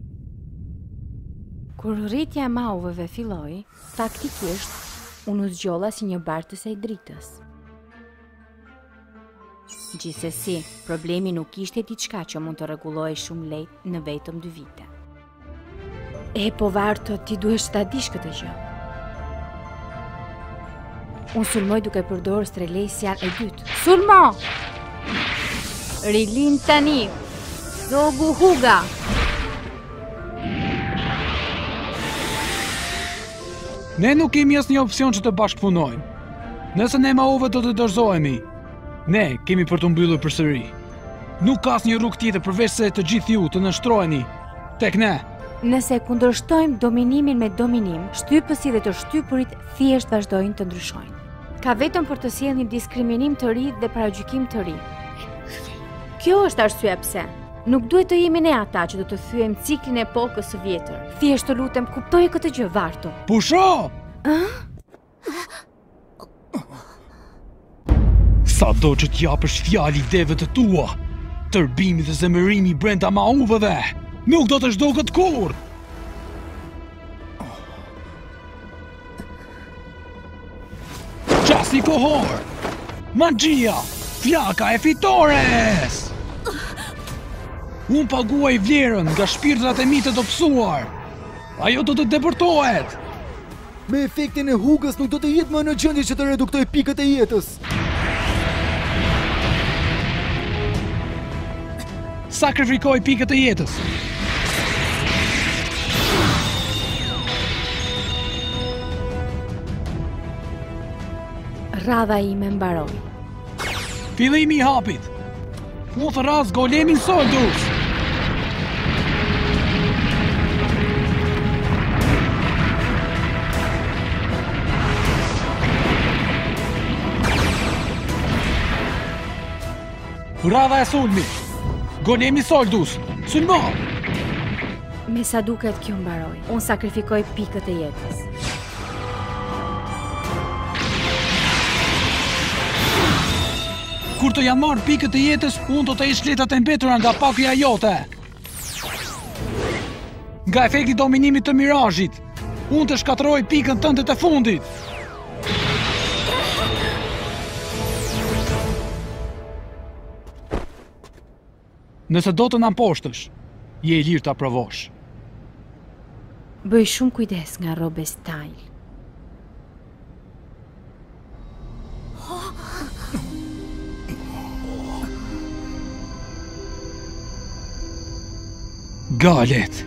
[SPEAKER 16] Kur rritja e mauveve filloi, faktikisht, unë u zgjodha si një bartëse e dritës. Gjithsesi, problemi nuk ishte diçka që mund të rregullohej shumë lehtë në vetëm 2 vite. E po vartë, ti duhesh ta dish këtë gjë. Unë sulmoj duke përdorur Strelesjan e dytë. Sulmo! Rilind tani! Zogu Huga!
[SPEAKER 7] Ne nuk kemi asnjë opcion që të bashkëpunojmë. Nëse ne mauve do të dorëzohemi, ne kemi për t'u mbyllur përsëri. Nuk ka asnjë rrugë tjetër përveçse të gjithë ju të nënshtroheni, tek ne.
[SPEAKER 16] Nëse kundërshtojmë dominimin me dominim, shtypësi dhe të shtypurit thjesht vazhdojnë të ndryshojnë. Ka vetëm për të sjellë një diskriminim të ri dhe paragjykim të ri. Kjo është arsyeja pse nuk duhet të jemi ne ata që do të thyejmë ciklin e epokës së vjetër. Thjesht të lutem, kuptoje këtë gjë, Varto.
[SPEAKER 7] Pusho! Ëh? Sado që t'u japësh fjalë ideve të tua, tërbimi dhe zemërimi brenda mauvëve, nuk do të zhduket kurrë! Çasti kohor! Magjia! Flaka e fitores! Unë paguaj vlerën nga shpirtrat e mi të dobësuar! Ajo do të deportohet!
[SPEAKER 3] Me efektin e Hugës nuk do të jetë më në gjendje që të reduktojë pikët e jetës.
[SPEAKER 7] Sakrifikoj pikët e jetës.
[SPEAKER 16] Radha ime mbaroi.
[SPEAKER 7] Fillimi i hapit. Unë thërras golemin Soldus. Radha e sulmit. Golemi Soldus. Sulmo.
[SPEAKER 16] Me sa duket kjo mbaroi. Unë sakrifikoj pikët e jetës.
[SPEAKER 7] Kur të janë marrë pikët e jetës, unë do të heq letrat e mbetura nga pakoja jote. Nga efekti i dominimit të mirazhit, unë të shkatërroj pikën tënde të fundit. Nëse do të na mposhtësh, je i lirë ta provosh.
[SPEAKER 16] Bëj shumë kujdes nga Robe Style.
[SPEAKER 7] Galet.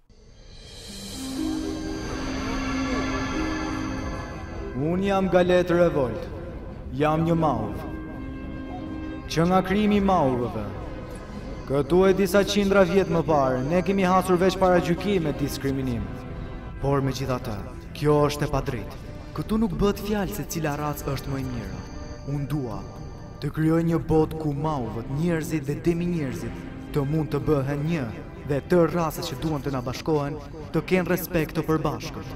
[SPEAKER 4] Unë jam Galet Revolt, jam një mauv. Që nga krijimi i mauvëve, këtu e disa qindra vjet më parë, ne kemi hasur veç paragjykim e diskriminim. Por megjithatë, kjo është e padrejtë. Këtu nuk bëhet fjalë se cila racë është më e mirë. Unë dua të krijoj një botë ku mauvët, njerëzit dhe demi njerëzit të mund të bëhen një. dhe tërë racat që duan të na bashkohen të kenë respekt të përbashkët.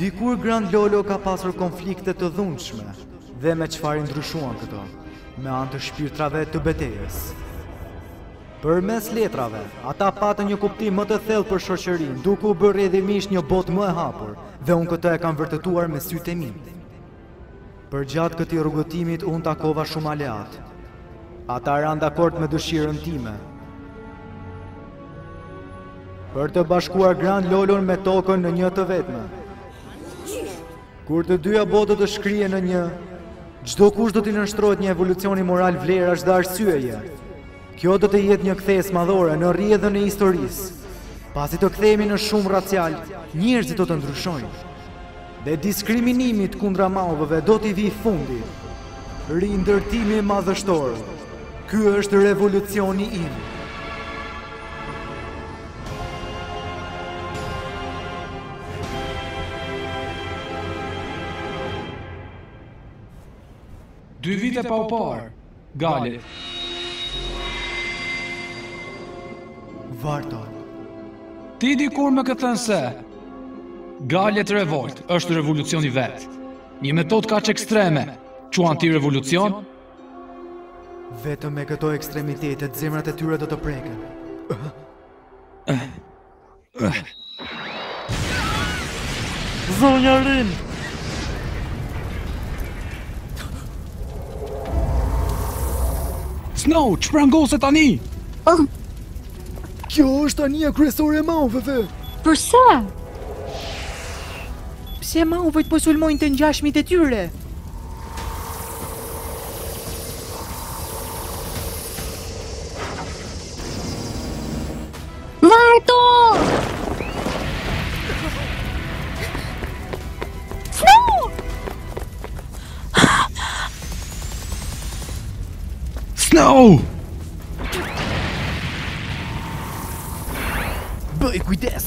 [SPEAKER 4] Dikur Gran Lolo ka pasur konflikte të dhunshme dhe me çfarë i ndryshuan këto, me anë të shpirtrave të betejës. Përmes letrave, ata patën një kuptim më të thellë për shoqërinë, duke u bërë rrjedhimisht një botë më e hapur, dhe unë këtë e kam vërtetuar me sytë e mi. Përgjatë këtij rrugëtimi unë takova shumë aleatë. Ata ranë dakord me dëshirën time. Për të bashkuar Gran Lolon me tokën në një të vetme. Kur të dyja botët të shkrihen në një, çdokush do t'i nënshtrohet një evolucioni moral vlerash dhe arsyeje. Kjo do të jetë një kthesë madhore në rrjedhën e historisë. Pasi të kthehemi në shumëracialë, njerëzit do të ndryshojnë. Dhe diskriminimit kundra mauvëve do t'i vijë fundi. Rindërtimi madhështor. Ky është revolucioni im.
[SPEAKER 7] Dy vite pa u parë, Gale.
[SPEAKER 4] Varto.
[SPEAKER 7] Ti dikur më ke thënë se Galet Revolt është revolucioni vetë Një metodë kaq ekstreme quan ti revolucion
[SPEAKER 4] Vetëm me këto ekstremitete zemrat e tyre do të preken
[SPEAKER 15] Zonja Rin!
[SPEAKER 7] Snow, çprangose tani? Oh.
[SPEAKER 3] Kjo është tania kryesore e mauvëve!
[SPEAKER 17] Përse?
[SPEAKER 15] Pse mauvët po sulmojnë të ngjashmit e tyre?
[SPEAKER 2] Varto! Snow!
[SPEAKER 7] Snow!
[SPEAKER 4] Bëj kujdes!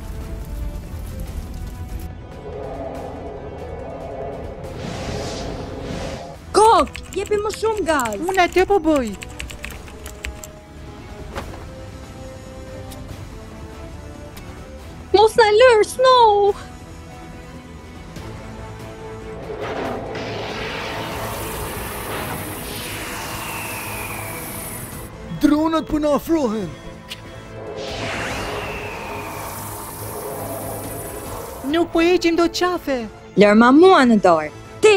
[SPEAKER 9] jepi më shumë gaz.
[SPEAKER 5] Unë atë po bëj.
[SPEAKER 9] Mos na lër Snow.
[SPEAKER 3] Dronët po na afrohen.
[SPEAKER 5] Nuk po heqim dot qafe!
[SPEAKER 9] Lërma mua në dorë! Ti!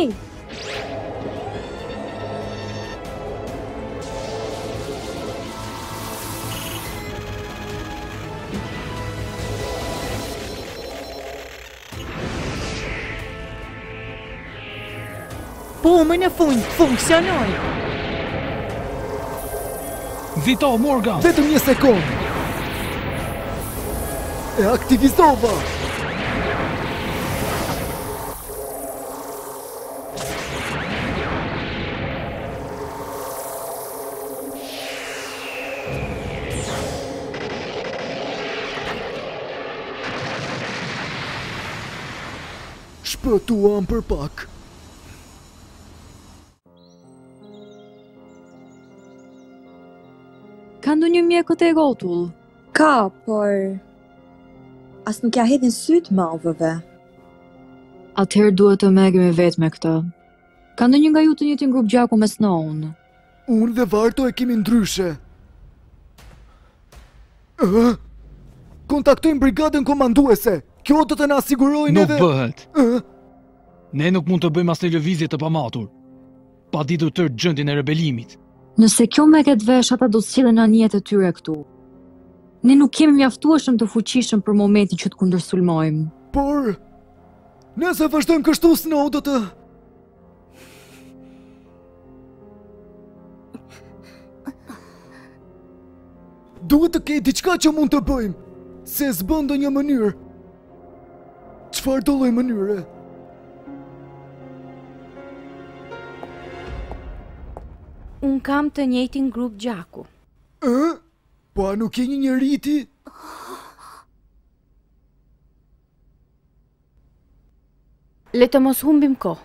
[SPEAKER 5] Po, më në fund, funksionoi!
[SPEAKER 7] Vito Morgan!
[SPEAKER 3] Vetëm një sekundë! E aktivizova! Shpëtuam për pak.
[SPEAKER 18] Ka ndonjë mjek këtu rrotull?
[SPEAKER 9] Ka, por as nuk ja hedhin sytë mauvëve.
[SPEAKER 17] Atëherë duhet të merremi vetë me këtë. Ka ndonjë nga ju të njëjtin grup gjaku me Snow-n?
[SPEAKER 3] Unë dhe Varto e kemi ndryshe. Ëh? Kontaktojmë brigadën komanduese. Kjo do të na sigurojë edhe Nuk
[SPEAKER 7] bëhet.
[SPEAKER 3] Ëh?
[SPEAKER 7] Ne nuk mund të bëjmë asnjë lëvizje të pamatur. pa ditur tërë gjendjen e rebelimit.
[SPEAKER 17] Nëse kjo merret vesh, ata do të sjellin anijet e tyre këtu. Ne nuk jemi mjaftueshëm të fuqishëm për momentin që të kundërsulmojmë.
[SPEAKER 3] Por, nëse vazhdojmë kështu, Snow do të... Duhet të ketë diçka që mund të bëjmë, se s'bën, ndonjë mënyrë. Çfarëdo lloj mënyre?
[SPEAKER 16] Unë kam të njëjtin grup gjaku.
[SPEAKER 3] Ë? Po a nuk je një njeri ti?
[SPEAKER 16] Le të mos humbim kohë.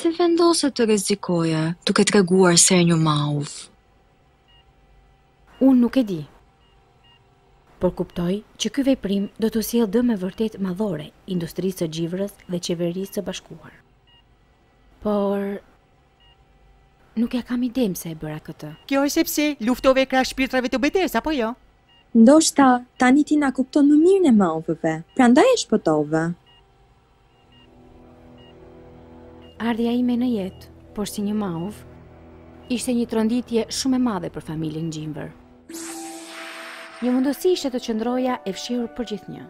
[SPEAKER 17] Pse vendose të rrezikoje duke treguar se je një mauvë?
[SPEAKER 16] Unë nuk e di. Por kuptoj që ky veprim do t'u sjellë dëme vërtet madhore industrisë së xhivrës dhe Qeverisë së Bashkuar. Por, Nuk ia kam idenë pse e bëra këtë.
[SPEAKER 5] Kjo është sepse luftove krah shpirtrave të Betejës, apo jo?
[SPEAKER 9] Ndoshta, tani ti na kupton më mirë ne mauvëve, prandaj e shpëtove.
[SPEAKER 16] Ardhja ime në jetë, por si një mauvë, ishte një tronditje shumë e madhe për familjen Gjimber. Një mundësi ishte të qëndroja e fshehur përgjithnjë.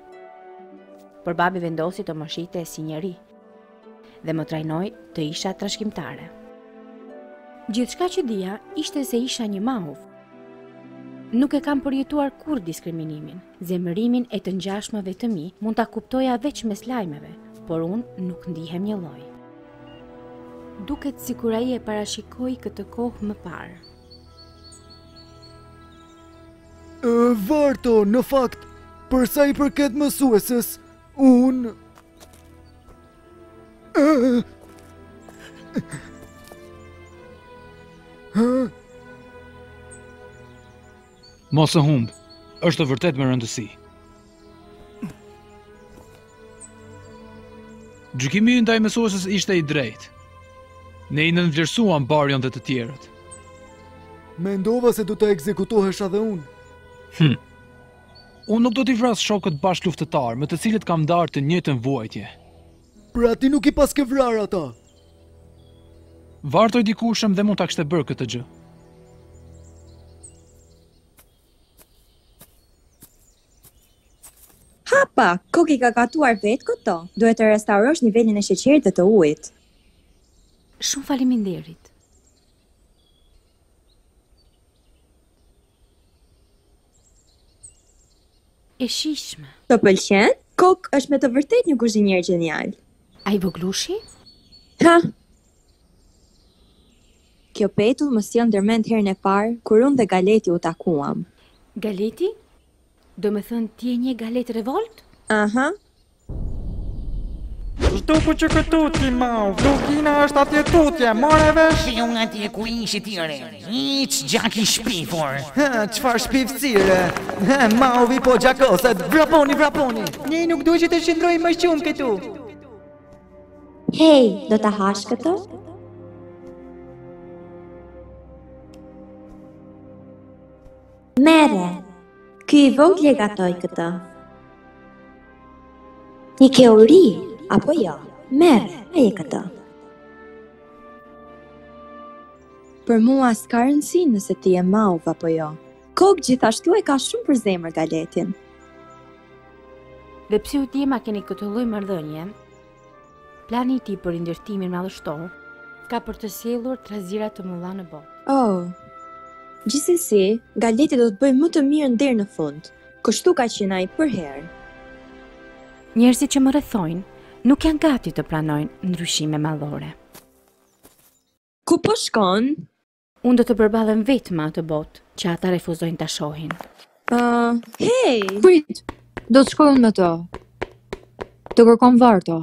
[SPEAKER 16] Por babi vendosi të më shihte si njeri, Dhe më trajnoi të isha trashëgimtare. Gjithçka që dija ishte se isha një mauv. Nuk e kam përjetuar kurrë diskriminimin. Zemërimin e të ngjashmëve të mi mund ta kuptoja veç mes lajmeve, por unë nuk ndihem njëlloj. Duket sikur ai e parashikoi këtë kohë më parë.
[SPEAKER 3] Varto, në fakt, përsa i përket mësueses, unë
[SPEAKER 7] Mos e humb, është vërtet me rëndësi. Gjykimi ndaj mësueses ishte i drejtë. Ne i nënvlerësuam Barion dhe të tjerët.
[SPEAKER 3] Mendova se do të ekzekutohesha dhe unë.
[SPEAKER 7] Hm. Unë nuk do t'i vras shokët bashkëluftëtarë, me të cilët kam ndarë të njëjtën vuajtje.
[SPEAKER 3] Pra ti nuk i paske vrarë ata?
[SPEAKER 7] Varto, dikush edhe mund ta kishte bërë këtë gjë.
[SPEAKER 9] Hapa, kok i ka gatuar vetë këto. Duhet të restaurosh nivelin e sheqerit dhe të ujit.
[SPEAKER 16] Shumë faleminderit. E shijshme.
[SPEAKER 9] Të pëlqen? Kok është me të vërtetë një kuzhinier gjenial.
[SPEAKER 16] Ai voglushi?
[SPEAKER 9] Ha. Kjo petull më sjell ndërmend herën e parë kur unë dhe Galeti u takuam.
[SPEAKER 16] Galeti? Domethënë ti e njeh Galet Revolt?
[SPEAKER 9] Aha,
[SPEAKER 5] Zhduku që këtu ti mauv, lugina është atje tutje, more vesh?
[SPEAKER 10] Atje ku ishit dje, iq gjak i shpifur.
[SPEAKER 4] Hë, çfarë shpifësire? Hë, mauvi po gjakoset, vraponi, vraponi.
[SPEAKER 19] Ne nuk duhet që të qëndrojmë shumë këtu.
[SPEAKER 9] Hej, do të hash këtu? Merre, ky i vogli e gatoi këtë. Ti ke uri, apo jo? Merre, haje këtë. Për mua s'ka rëndësi nëse ti je mauv apo jo. Kok gjithashtu e ka shumë për zemër galetin.
[SPEAKER 16] Dhe pse ju djema keni këtë lloj marrëdhënie? Plani i tij për rindërtimin madhështor ka për të sjellur trazira të mëdha në botë.
[SPEAKER 9] Oh. Gjithsesi, Galeti do të bëjë më të mirën deri në fund. Kështu ka qenë ai përherë.
[SPEAKER 16] Njerëzit që më rrethojnë nuk janë gati të pranojnë ndryshime madhore.
[SPEAKER 9] Ku po shkon?
[SPEAKER 16] Unë do të përballem vetë me atë botë që ata refuzojnë ta shohin.
[SPEAKER 9] Ë, hej!
[SPEAKER 17] Prit, do të shkoj unë me të. Të kërkon Varto.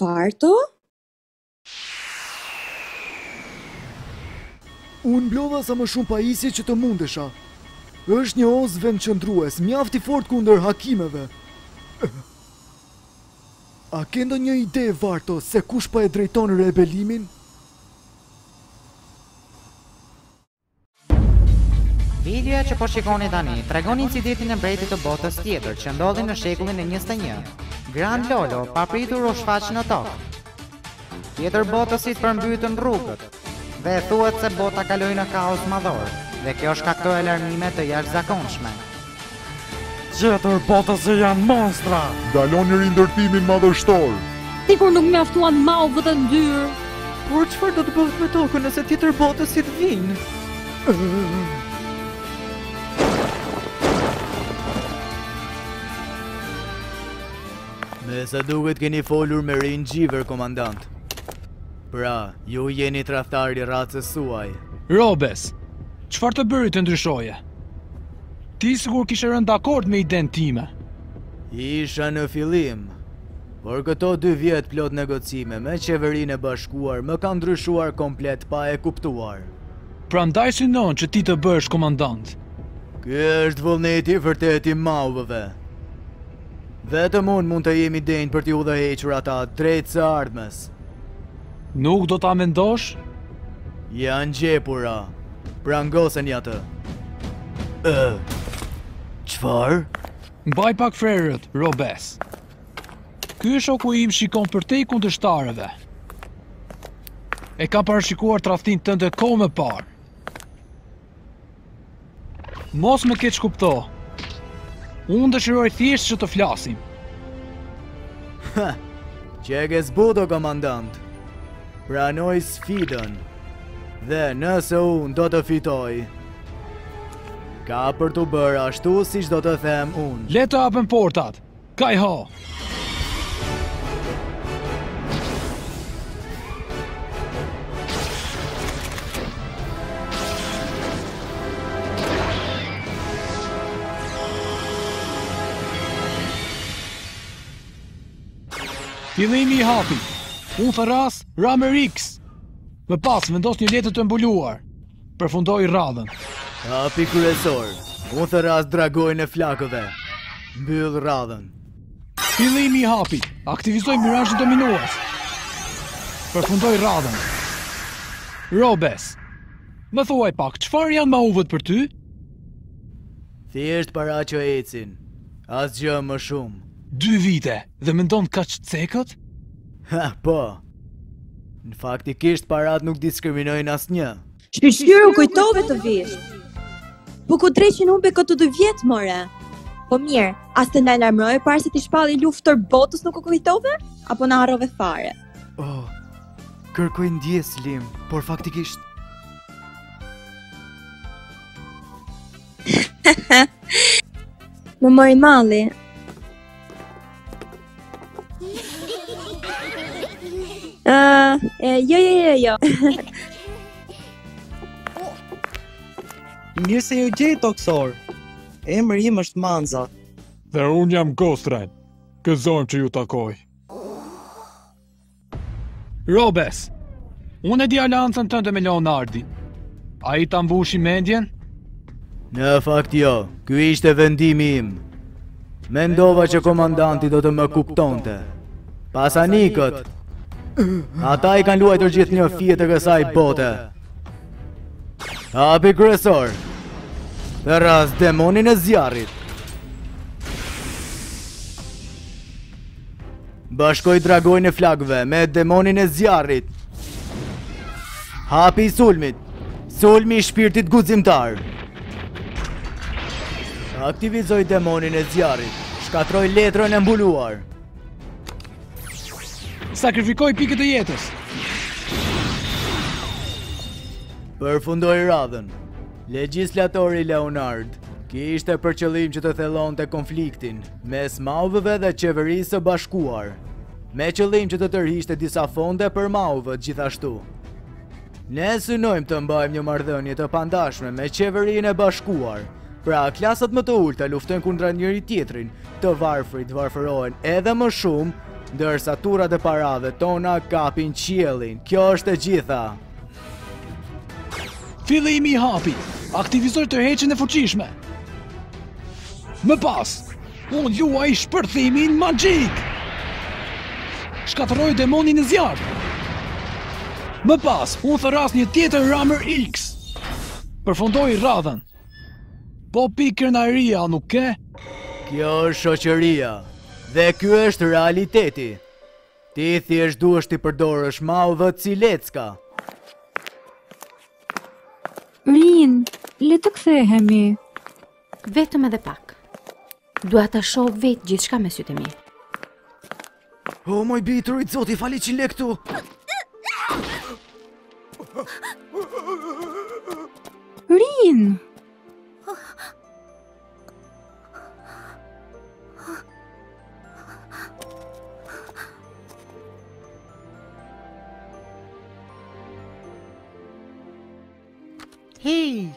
[SPEAKER 9] Varto?
[SPEAKER 3] Unë mblodha sa më shumë pajisje që të mundesha. Është një OS i qëndrueshëm, mjaft i fortë kundër hakimeve. A ke ndonjë ide, Varto, se kush po e drejton rebelimin?
[SPEAKER 5] Videoja që po shikoni tani tregon incidentin e mbretit të botës tjetër që ndodhi në shekullin e njëzet e një. Grand Lolo papritur u shfaq në tokë. Tjetërbotësit përmbytën rrugët dhe thuhet se bota kaloi në kaos madhor dhe kjo shkaktoi alarmime të jashtëzakonshme.
[SPEAKER 15] Tjetërbotësit janë monstra!
[SPEAKER 11] Ndaloni rindërtimin madhështor!
[SPEAKER 17] Sikur nuk mjaftuan mauvët e ndyrë!
[SPEAKER 19] Por çfarë do të bëhet me tokën nëse tjetërbotësit vijnë?
[SPEAKER 4] Me sa duket keni folur me Rin Xhivër, komandant. Pra, ju jeni tradhtari i racës suaj.
[SPEAKER 7] Robes, çfarë të bëri të ndryshoje? Ti sikur kishe rënë dakord me idenë time.
[SPEAKER 4] Isha në fillim, por këto dy vjet plot negocime me Qeverinë e Bashkuar më kanë ndryshuar komplet pa e kuptuar.
[SPEAKER 7] Prandaj synon që ti të bëhesh komandant.
[SPEAKER 4] Ky është vullneti i vërtetë i mauvëve. Vetëm unë mund të jem i denjë për t'i udhëhequr ata drejt së ardhmes.
[SPEAKER 7] Nuk do ta mendosh?
[SPEAKER 4] Janë gjepura. Prangoseni atë. Ë. Çfarë?
[SPEAKER 7] Mbaj pak frerët, Robes. Ky shoku im shikon përtej kundërshtarëve. E kam parashikuar tradhtinë tënde kohë më parë. Mos më keqkupto. Unë dëshiroj thjesht që të flasim.
[SPEAKER 4] Ha, qenke zbutur, komandant. Pranoj sfidën. Dhe nëse unë do të fitoj, ka për t'u bërë ashtu siç do të them unë.
[SPEAKER 7] Le të hapen portat. Kai Ho! Fillimi i hapit. Unë thërras Ramer X. Më pas vendos një letër të mbuluar. Përfundoj radhën.
[SPEAKER 4] Hapi kryesor. Unë thërras dragoin e flakëve. Mbyll radhën.
[SPEAKER 7] Fillimi i hapit. Aktivizoj mirazhin dominues. Përfundoj radhën. Robes. Më thuaj pak, çfarë janë MAUV-ët për ty?
[SPEAKER 4] Thjesht para që ecin, asgjë më shumë.
[SPEAKER 7] Dy vite dhe mendon kaq cekët?
[SPEAKER 4] Ha, po. Faktikisht paratë nuk diskriminojnë asnjë.
[SPEAKER 12] Shyqyr u kujtove të vish. Po ku dreqin humbe këto dy vjet more? Po mirë, as të na lajmëroje para se t'i shpallje luftë tërë botës nuk u kujtove apo na harrove fare.
[SPEAKER 4] Oh. Kërkoj ndjesë, Lim, por faktikisht
[SPEAKER 12] Më mori malli, Ah, uh, jo, jo, jo, jo.
[SPEAKER 14] Mirë se ju gjej tokësorë. Emri im është Manza.
[SPEAKER 7] Dhe unë jam Ghost Rain. Gëzohem që ju takoj. Robes, unë e di aleancën tënde me Leonardin. Ai ta mbushi mendjen?
[SPEAKER 4] Në fakt jo, ky ishte vendimi im. Mendova që komandanti do të më kuptonte. Pasanikët, ata i kanë luajtur gjithnjë fijet e kësaj bote. Hapi kryesor, thërras demonin e zjarrit. Bashkoj dragoin e flakëve me demonin e zjarrit. Hapi i sulmit. Sulmi i shpirtit guximtar. Aktivizoj demonin e zjarrit. Shkatërroj letrën e mbuluar.
[SPEAKER 7] Sakrifikoj pikët e jetës.
[SPEAKER 4] Përfundoj radhën. Legjislatori Leonard kishte për qëllim që të thellonte konfliktin. mes MAUV-ve dhe Qeverisë së Bashkuar, me qëllim që të tërhiqte disa fonde për MAUV-ët gjithashtu. Ne synojmë të mbajmë një marrëdhënie të pandashme me Qeverinë e Bashkuar, pra klasat më të ulta luftojnë kundra njëri-tjetrit, të varfrit varfërohen edhe më shumë, ndërsa turrat e parave tona kapin qiellin. Kjo është e gjitha.
[SPEAKER 7] Fillimi i hapit, aktivizoj tërheqjen e fuqishme. Më pas, unë luaj shpërthimin magjik. Shkatërroj demonin e zjarrtë. Më pas, unë thërras një tjetër Rammer X. Përfundoj radhën. Po pikën, aria nuk ke?
[SPEAKER 4] Kjo është shoqëria dhe ky është realiteti. Ti thjesht duhesh t'i përdorësh mau dhe cilecka.
[SPEAKER 17] Rin, le të kthehemi.
[SPEAKER 16] Vetëm edhe pak. Dua ta shoh vetë gjithçka me sytë e mi.
[SPEAKER 4] O moj bir, zoti fali, çfarë këtu.
[SPEAKER 17] Rin.
[SPEAKER 5] Hej,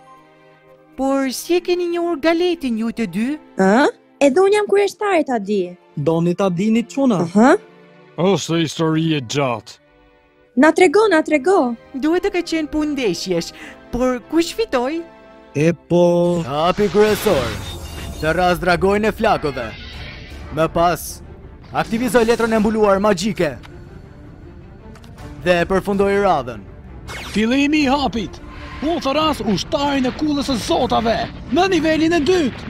[SPEAKER 5] por si e keni njohur Galetin ju të dy?
[SPEAKER 12] Ha? Edhe unë jam kureshtare ta di.
[SPEAKER 14] Doni ta dini çuna?
[SPEAKER 12] Ha?
[SPEAKER 7] O, ç'histori e gjatë.
[SPEAKER 12] Na trego, na trego.
[SPEAKER 5] Duhet të ketë qenë punë ndeshjesh, por kush fitoi?
[SPEAKER 14] E po.
[SPEAKER 4] Hapi kryesor. Thërras dragoin e flakëve. Më pas, aktivizoj letrën e mbuluar magjike. Dhe përfundoj radhën.
[SPEAKER 7] Fillimi i hapit. Po thërras ushtarin e kullës së zotave në nivelin e dytë!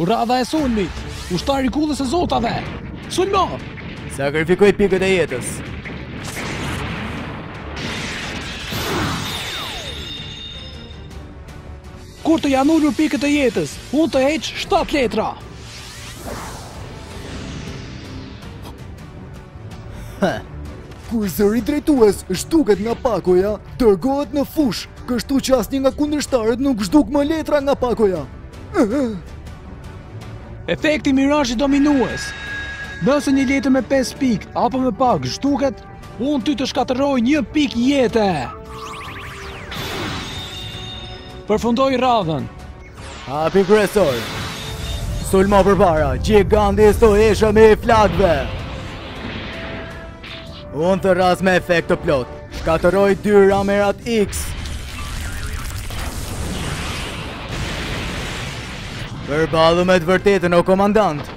[SPEAKER 7] Radha e sulmit, ushtari i kullës së zotave, sulmo!
[SPEAKER 4] Sakrifikoj pikët e jetës.
[SPEAKER 7] Kur të janë ulur pikët e jetës, unë të heq shtatë letra.
[SPEAKER 3] Hë. Kur zëri drejtues zhduket nga pakoja, dërgohet në fushë, kështu që asnjë nga kundërshtarët nuk zhduk më letra nga pakoja.
[SPEAKER 7] Efekti i mirazhit dominues. Nëse një letër me 5 pikë apo më pak zhduket, Unë ty të shkatëroj një pikë jete! Përfundoj radhën!
[SPEAKER 4] Hapi kryesor! Sulmo përpara, gjiganti i fuqishëm i flakëve! Unë thërras me efekt të plot, shkatëroj dy ramerat X! Përballu me të vërtetën o komandant!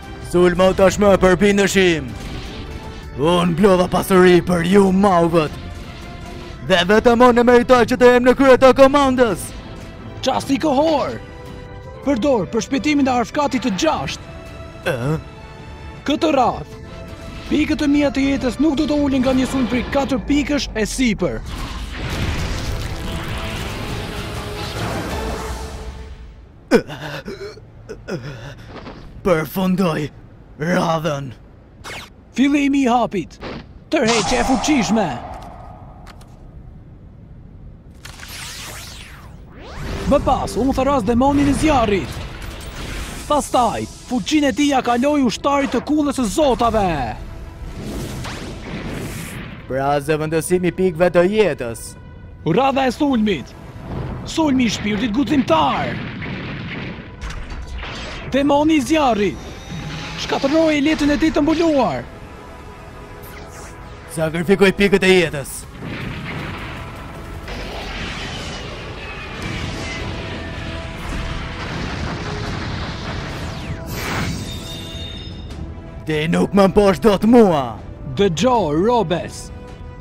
[SPEAKER 4] Sulmo tashmë përbindëshin. Unë mblodha pasuri për ju mauvët. Dhe vetëm unë e meritoj që të jem në krye të komandës.
[SPEAKER 7] Çasti kohor. Përdor përshpejtimin e arfkatit të gjashtë.
[SPEAKER 4] E?
[SPEAKER 7] Këtë radhë. Pikët e mia të jetës nuk do të ulen nga një sulm prej 4 pikësh e sipër.
[SPEAKER 4] Përfundoj radhën.
[SPEAKER 7] Fillimi i hapit. Tërheqje e fuqishme. Më pas, unë thërras demonin e zjarrit. Pastaj, fuqinë e tij ia kaloj ushtarit të kullës së zotave.
[SPEAKER 4] Pra zëvendësimi i pikëve të jetës.
[SPEAKER 7] Radha e sulmit. Sulmi i shpirtit guximtar. Demoni i zjarrit. Shkatërroje letrën e tij të mbuluar.
[SPEAKER 4] Sakrifikoj pikët e jetës. Ti nuk më mposht dot mua.
[SPEAKER 7] Dëgjo, Robes.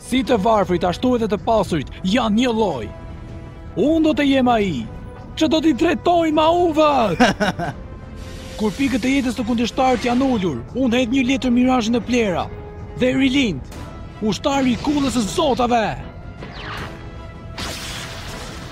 [SPEAKER 7] Si të varfrit ashtu edhe të pasurit janë njëlloj. Unë do të jem ai që do t'i drejtoj mauvët. Kur pikët e jetës të kundërshtarit janë ulur, unë hedh një letër mirazhi në plera dhe rilind, ushtari i kullës së zotave.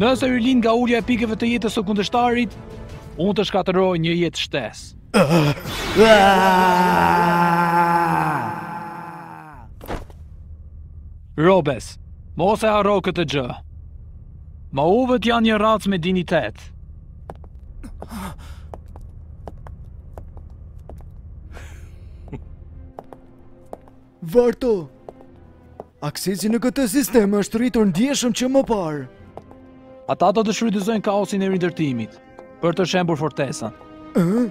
[SPEAKER 7] Nëse rilind nga ulja e pikëve të jetës së kundërshtarit, unë të shkatërroj një jetë shtesë. Robes, mos e harro këtë gjë. Mauvët janë një racë me dinjitet.
[SPEAKER 4] Varto, aksesi në këtë sistem është rritur ndjeshëm që më parë.
[SPEAKER 7] Ata do të shfrytëzojnë kaosin e rindërtimit për të shembur fortesën. Ëh?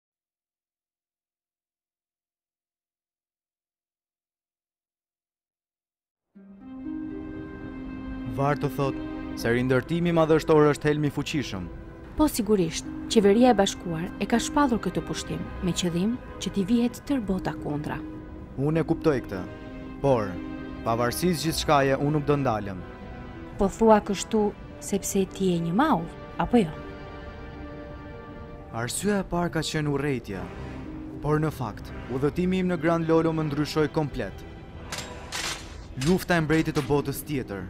[SPEAKER 4] Vartë thotë se rindërtimi madhështor është helm i fuqishëm.
[SPEAKER 16] Po sigurisht, qeveria e bashkuar e ka shpallur këtë pushtim me qëllim që t'i vihet tërë bota kundra.
[SPEAKER 4] Unë e kuptoj këtë, por pavarësisht gjithçkaje unë nuk do ndalem.
[SPEAKER 16] Po thua kështu sepse ti je një mau, apo jo?
[SPEAKER 4] Arsyeja e parë ka qenë urrejtja. Por në fakt, udhëtimi im në Grand Lolo më ndryshoi komplet. Lufta e mbretit të botës tjetër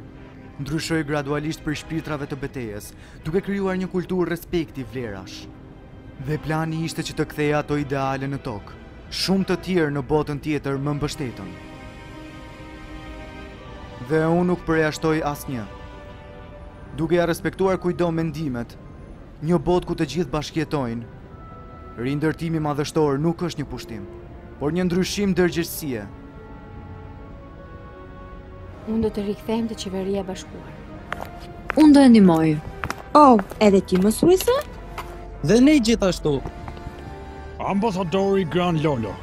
[SPEAKER 4] ndryshoi gradualisht prej shpirtrave të betejës, duke krijuar një kulturë respekti vlerash. Dhe plani ishte që të ktheja ato ideale në tokë. Shumë të tjerë në botën tjetër më mbështetën. Dhe unë nuk përjashtoj asnjë. Duke ja respektuar kujdo mendimet, Një botë ku të gjithë bashkëjetojnë, Rindërtimi madhështor nuk është një pushtim, por një ndryshim ndërgjegjësie.
[SPEAKER 16] Unë do të rikthehem te qeveria e bashkuar.
[SPEAKER 17] Unë do e ndihmoj.
[SPEAKER 12] Oh, edhe ti mësuese?
[SPEAKER 14] Dhe ne gjithashtu.
[SPEAKER 7] Ambasadori Gran Lolo.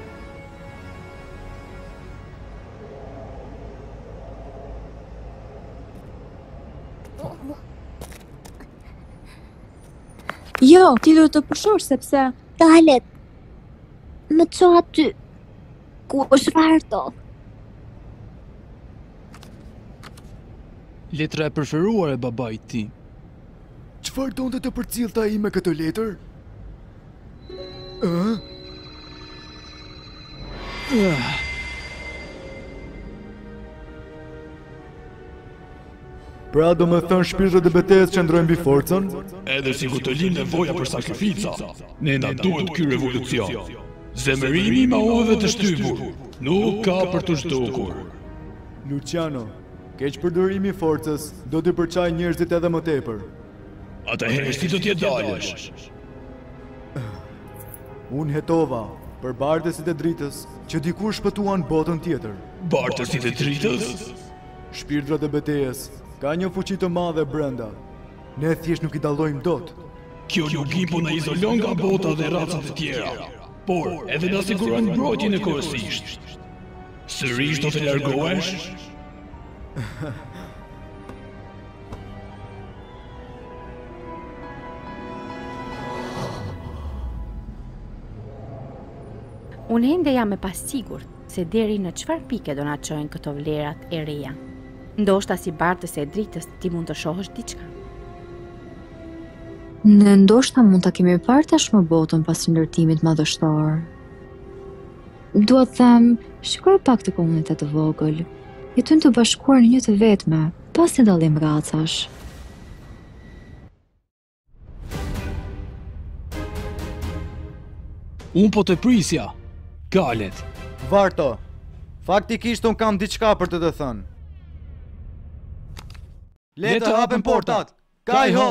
[SPEAKER 12] Jo, ti duhet të pushosh sepse...
[SPEAKER 2] Dale. Më ço aty. Ku është varto?
[SPEAKER 7] Letra e preferuar e babait tim.
[SPEAKER 3] Çfarë donte të përcillte ai me këtë letër? Ëh? Ëh. Pra domethënë shpirtrat e betejës qëndrojnë mbi forcën?
[SPEAKER 7] Edhe sikur të lindë nevoja për sakrifica, ne na duhet ky revolucion. Zemërimi i maurëve të shtypur, nuk ka për t'u zhdukur.
[SPEAKER 3] Luciano, keqpërdorimi i forcës, do t'i përçajë njerëzit edhe më tepër.
[SPEAKER 7] Atëherë si do t'ia dalësh?
[SPEAKER 3] Unë hetova për bartësit e dritës që dikur shpëtuan botën tjetër.
[SPEAKER 7] Bartësit e dritës?
[SPEAKER 3] Shpirtrat e betejës kanë një fuqi të madhe brenda. Ne thjesht nuk i dallojmë dot.
[SPEAKER 7] Kjo luginë po na izolon nga bota dhe racat e tjera, por edhe na siguron mbrojtje njëkohësisht. Sërish do të largohesh?
[SPEAKER 16] Unë ende jam e pasigurt. se deri në çfarë pike do na çojnë këto vlerat e reja. Ndoshta si bartës e dritës ti mund të shohësh diçka.
[SPEAKER 17] Ne ndoshta mund ta kemi parë tashmë botën pas ndërtimit madhështor. Dua të them, shikoje pak këtë komunitet të vogël, jetojnë të bashkuar në një të vetme, pa asnjë dallim racash.
[SPEAKER 7] Unë po të prisja, galet.
[SPEAKER 4] Varto, faktikisht unë kam diçka për të të thënë. Le të hapen portat, kaj ho!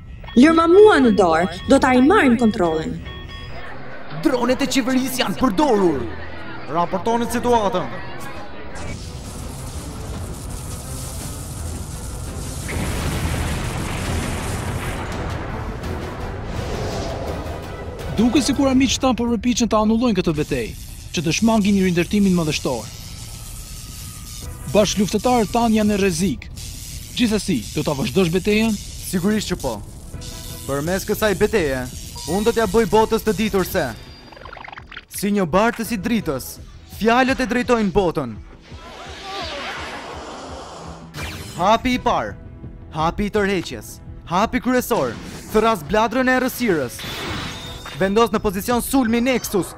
[SPEAKER 12] Lërma mua në dorë, do ta rimarrim kontrollin.
[SPEAKER 10] Dronet e qeverisë janë përdorur.
[SPEAKER 4] Raportoni situatën.
[SPEAKER 7] Duket sikur miqtë tanë po përpiqen ta anulojnë këtë betejë, që të shmangin një rindërtimin më të vështirë. Bashkëluftëtarët tanë janë në rrezik. Gjithsesi, do ta vazhdosh betejën?
[SPEAKER 4] Sigurisht që po. Përmes kësaj beteje, unë do t'ia bëj botës të ditur se si një bartës i dritës, fjalët e drejtojnë botën. Hapi i parë, hapi i tërheqjes, hapi kryesor, thërras bladrën e errësirës. Vendos në pozicion sulmi Nexus.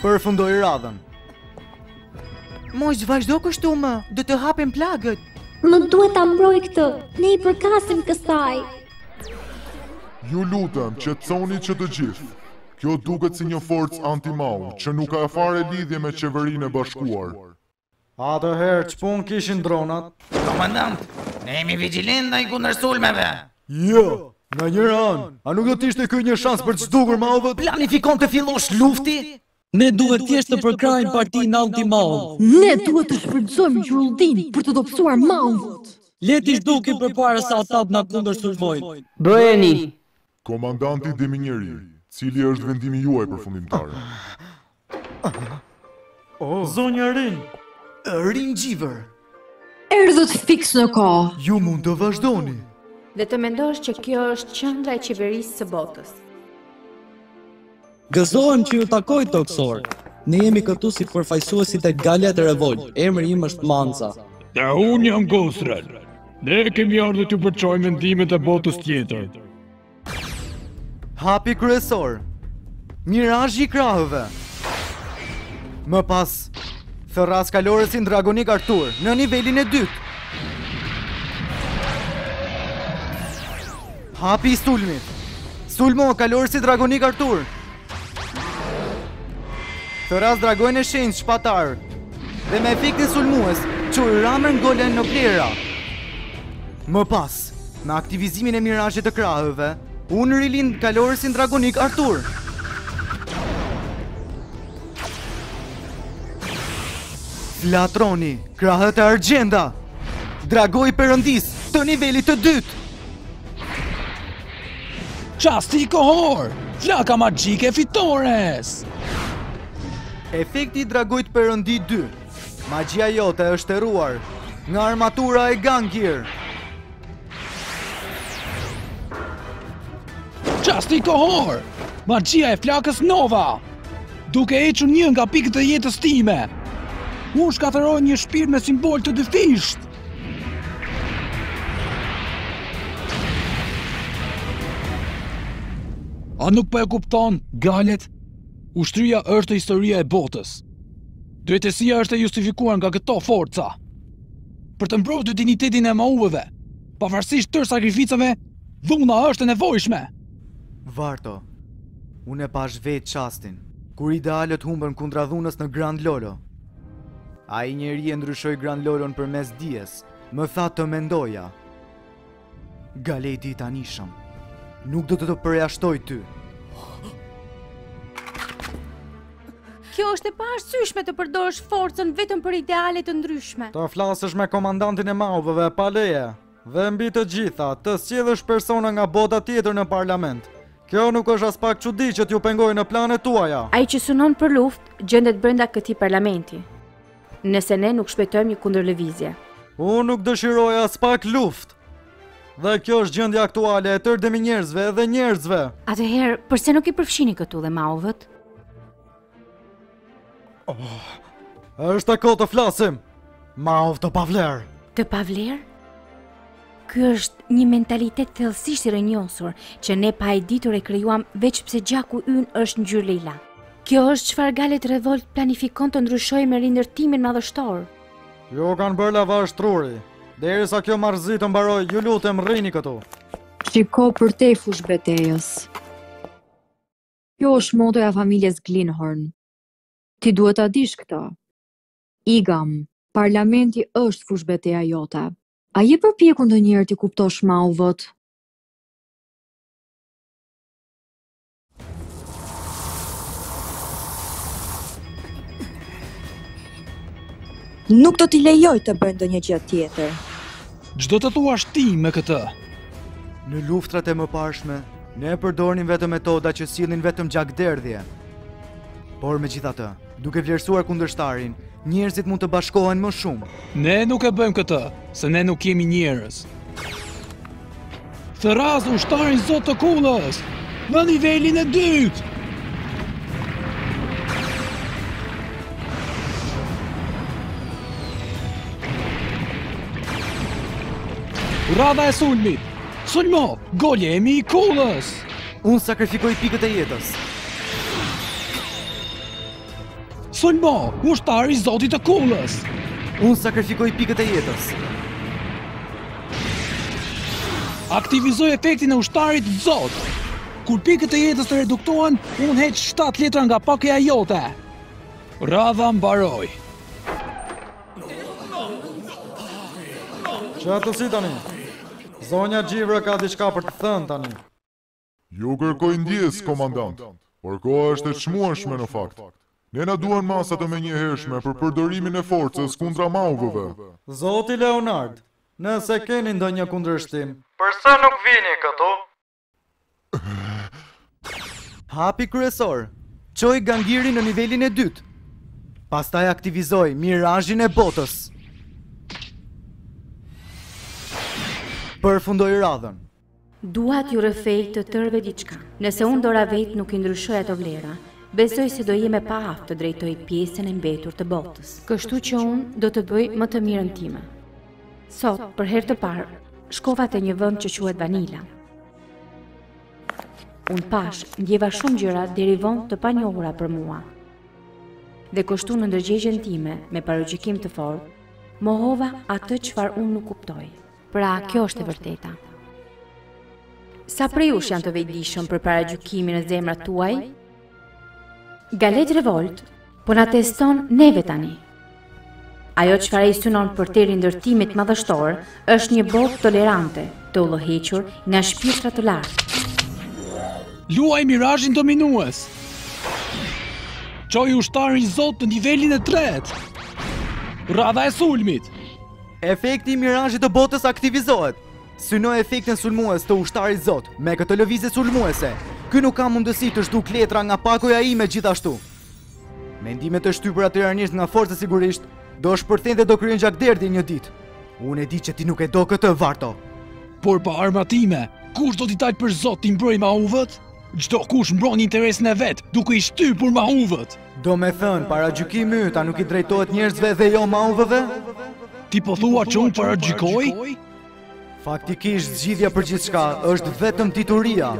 [SPEAKER 4] Përfundoj radhën.
[SPEAKER 10] Mos vazhdo kështu më, do të hapen plagët.
[SPEAKER 2] Më duhet ta mbroj këtë. Ne i përkasim kësaj.
[SPEAKER 11] Ju lutem, qetësohuni që të gjithë. Kjo duket si një forcë anti-mau, që nuk ka fare lidhje me qeverinë e bashkuar.
[SPEAKER 4] Atëherë, ç'punë kishin dronët?
[SPEAKER 10] Komandant, ne jemi vigjilentë ndaj kundërsulmeve.
[SPEAKER 3] Jo, nga njëra anë, a nuk do të ishte ky një shans për të zhdukur mauvët?
[SPEAKER 10] Planifikon të fillosh luftë?
[SPEAKER 14] Ne duhet thjesht të përkrahim partinë anti Mau.
[SPEAKER 17] Ne duhet të shfrytëzojmë gjurulldinë për të dobësuar Maut.
[SPEAKER 14] Le t'i zhdukim përpara se ata të na kundërsulmojnë.
[SPEAKER 13] Bëjeni.
[SPEAKER 11] Komandanti Deminjeri, cili është vendimi juaj përfundimtar?
[SPEAKER 10] Zonja Rin! Rin Gjiver,
[SPEAKER 17] Erdhët fiks në kohë.
[SPEAKER 3] Ju mund të vazhdoni.
[SPEAKER 16] Dhe të mendosh që kjo është qendra e qeverisë së botës.
[SPEAKER 14] Gëzohem që ju takoj tokësorë. Ne jemi këtu si përfaqësuesit e Galet Revolt. Emri im është Manza.
[SPEAKER 7] Dhe unë jam Gosrel. Ne kemi ardhur t'ju përçojmë mendimet e botës tjetër.
[SPEAKER 4] Hapi kryesor Mirazhi i krahëve Më pas Thërras kalorësin Dragonik Artur Në nivelin e dytë Hapi i sulmit Sulmo kalorësi Dragonik Artur Thërras dragoin e shenjtë shpatar Dhe me efektin sulmues Qurë ramën golen në plera Më pas Shqipërisë. Me aktivizimin e mirazhit të krahëve, unë rilind kalorësin dragonik Artur. Flatroni, krahët e argjenda, dragoi perëndi i të nivelit të dytë.
[SPEAKER 7] Çasti kohor, flaka magjike e fitores.
[SPEAKER 4] Efekti i dragoit perëndi 2. Magjia jote është e errur nga armatura e Gangir.
[SPEAKER 7] Çasti kohor! Magjia e flakës Nova! Duke hequr një nga pikët e jetës time! Unë shkatërroj një shpirt me simbol të dyfishtë! A nuk po e kupton, Galet? Ushtria është historia e botës. Drejtësia është e justifikuar nga këto forca për të mbrojtur dinjitetin e mauvëve, pavarësisht tërë sakrificave, dhuna është e nevojshme.
[SPEAKER 4] Varto, unë e pashë vetë çastin. Kur idealet humbën kundra dhunës në Grand Lolo. Ai njeri e ndryshoi Grand Lolon përmes dijes. Më tha të mendoja. Galeti i tanishëm nuk do të të përjashtojë ty.
[SPEAKER 16] Kjo është e paarsyeshme të përdorësh forcën vetëm për ideale të ndryshme.
[SPEAKER 3] Të flasësh me komandantin e mauvëve pa leje dhe mbi të gjitha të sjellësh persona nga bota tjetër në parlament. Kjo nuk është aspak çudi që t'ju pengoj në planet tuaja.
[SPEAKER 16] Ai që synon për luftë gjendet brenda këtij parlamenti. Nëse ne nuk shpejtojmë një kundërlëvizje.
[SPEAKER 3] Unë nuk dëshiroj aspak luftë. Dhe kjo është gjendja aktuale e tërë demi-njerëzve dhe njerëzve.
[SPEAKER 16] Atëherë, përse nuk i përfshini këtu dhe mauvët?
[SPEAKER 3] Oh, është e kotë të flasim. Mauvë të pavlerë.
[SPEAKER 16] Të pavlerë? Ky është një mentalitet thellësisht i rënjosur që ne pa e ditur e krijuam veç pse gjaku ynë është ngjyrë lila. Kjo është çfarë Galet Revolt planifikon të ndryshojë me rindërtimin madhështor.
[SPEAKER 3] Ju kanë bërë lavazh truri. Derisa kjo marrëzi të mbarojë, ju lutem rrini këtu.
[SPEAKER 17] Shiko përtej fushëbetejës. Kjo është motoja e familjes Glinhorn. Ti duhet ta dish këtë. Igam, parlamenti është fushëbeteja jote. A je përpjekur ndonjëherë t'i kuptosh mauvët?
[SPEAKER 9] Nuk do t'i lejoj të bëjnë ndonjë gjë tjetër.
[SPEAKER 7] Ç'do të thuash ti me këtë?
[SPEAKER 4] Në luftërat e mëparshme, ne përdornim vetëm metoda që sillnin vetëm gjakderdhje. Por megjithatë, Duke vlerësuar kundërshtarin, njerëzit mund të bashkohen më shumë.
[SPEAKER 7] Ne nuk e bëjmë këtë, se ne nuk jemi njerëz. Thërras ushtarin zot të kullës, në nivelin e dytë! Radha e sulmit, sulmo, golemi i kullës!
[SPEAKER 4] Unë sakrifikoj pikët e jetës.
[SPEAKER 7] Sulmo, ushtar i zotit të kullës.
[SPEAKER 4] Unë sakrifikoj pikët e jetës.
[SPEAKER 7] Aktivizoj efektin e ushtarit zot. Kur pikët e jetës të reduktohen, unë heq 7 letra nga pakoja jote. Radha
[SPEAKER 3] mbaroi. Qetësi tani? Zonja Xhivra ka diçka për të thënë tani.
[SPEAKER 11] Ju kërkoj ndjesë, komandant, por koha është e çmueshme në fakt. Ne na duhen masa të menjëhershme për përdorimin e forcës kundra Mauvëve.
[SPEAKER 3] Zoti Leonard, nëse keni ndonjë kundërshtim.
[SPEAKER 15] Përse nuk vini këtu?
[SPEAKER 4] Hapi kryesor, Çoj gangirin në nivelin e dytë. Pastaj aktivizoj mirazhin e botës. Përfundoj radhën.
[SPEAKER 16] Dua t'ju rrëfej të tërëve diçka. Nëse unë dora vetë nuk i ndryshoj ato vlera, besoj se do jem e paaftë të drejtoj pjesën e mbetur të botës. Kështu që unë do të bëj më të mirën time. Sot, për herë të parë, shkova te një vend që quhet Vanila. Unë pashë, ndjeva shumë gjëra deri vonë të panjohura për mua. Dhe kështu në ndërgjegjen time me paragjykim të fortë, mohova atë çfarë unë nuk kuptoj. Pra, kjo është e vërteta. Sa prej ush janë të vetëdijshëm për paragjykimin në zemrat tuaja? Galet Revolt, po na teston neve tani. Ajo çfarë ai synon përtej rindërtimit madhështor, është një botë tolerante e udhëhequr nga shpirtra të lartë.
[SPEAKER 7] Luaj mirazhin dominues! Çoj ushtarin zot në nivelin e tretë! Radha e sulmit!
[SPEAKER 4] Efekti i mirazhit të botës aktivizohet. Synoj efektin sulmues të ushtarit Zot me këtë lëvizje sulmuese. Ky nuk ka mundësi të zhdukë letra nga pakoja ime gjithashtu. Mendimet e shtypura tiranisht nga forca sigurisht do shpërthejnë dhe do krijojnë gjakderdhje një ditë. Unë e di që ti nuk e do këtë, Varto.
[SPEAKER 7] Por pa armatime, kush do t'i dalë për zot t'i mbrojë mauvët? Çdokush mbron interesin e vet duke i shtypur
[SPEAKER 4] mauvët. Domethënë, paragjykimi yt, a nuk i drejtohet njerëzve dhe jo mauvëve?
[SPEAKER 7] Ti po thua që unë paragjykoj?
[SPEAKER 4] Faktikisht, zgjidhja për gjithçka është vetëm dituria.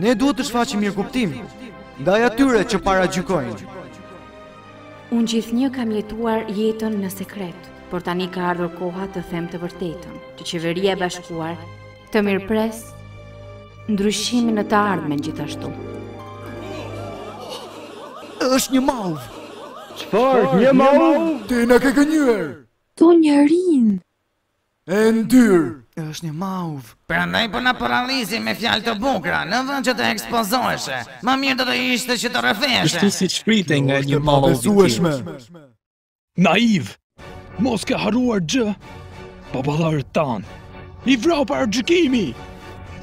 [SPEAKER 4] Ne duhet të shfaqim mirëkuptim ndaj atyre që paragjykojnë.
[SPEAKER 16] Unë gjithnjë kam jetuar jetën në sekret, por tani ka ardhur koha të them të vërtetën, që qeveria e bashkuar Të mirëpresë ndryshimin në të ardhmen gjithashtu.
[SPEAKER 4] Është një mauv.
[SPEAKER 20] Çfarë? Një mauv?
[SPEAKER 3] Ti na ke gënjyer.
[SPEAKER 17] Këto një rinë.
[SPEAKER 3] E ndyrë E
[SPEAKER 4] është një mauv
[SPEAKER 10] Prandaj po na paralizon me fjalë të bukra Në vënd që të ekspozoheshe Ma mirë do të ishte që të rrëfeheshe
[SPEAKER 6] Kështu siç pritej nga një
[SPEAKER 3] mauv
[SPEAKER 7] Naiv! Mos ke harruar gjë? Baballarët tanë! I vrau paragjykimi!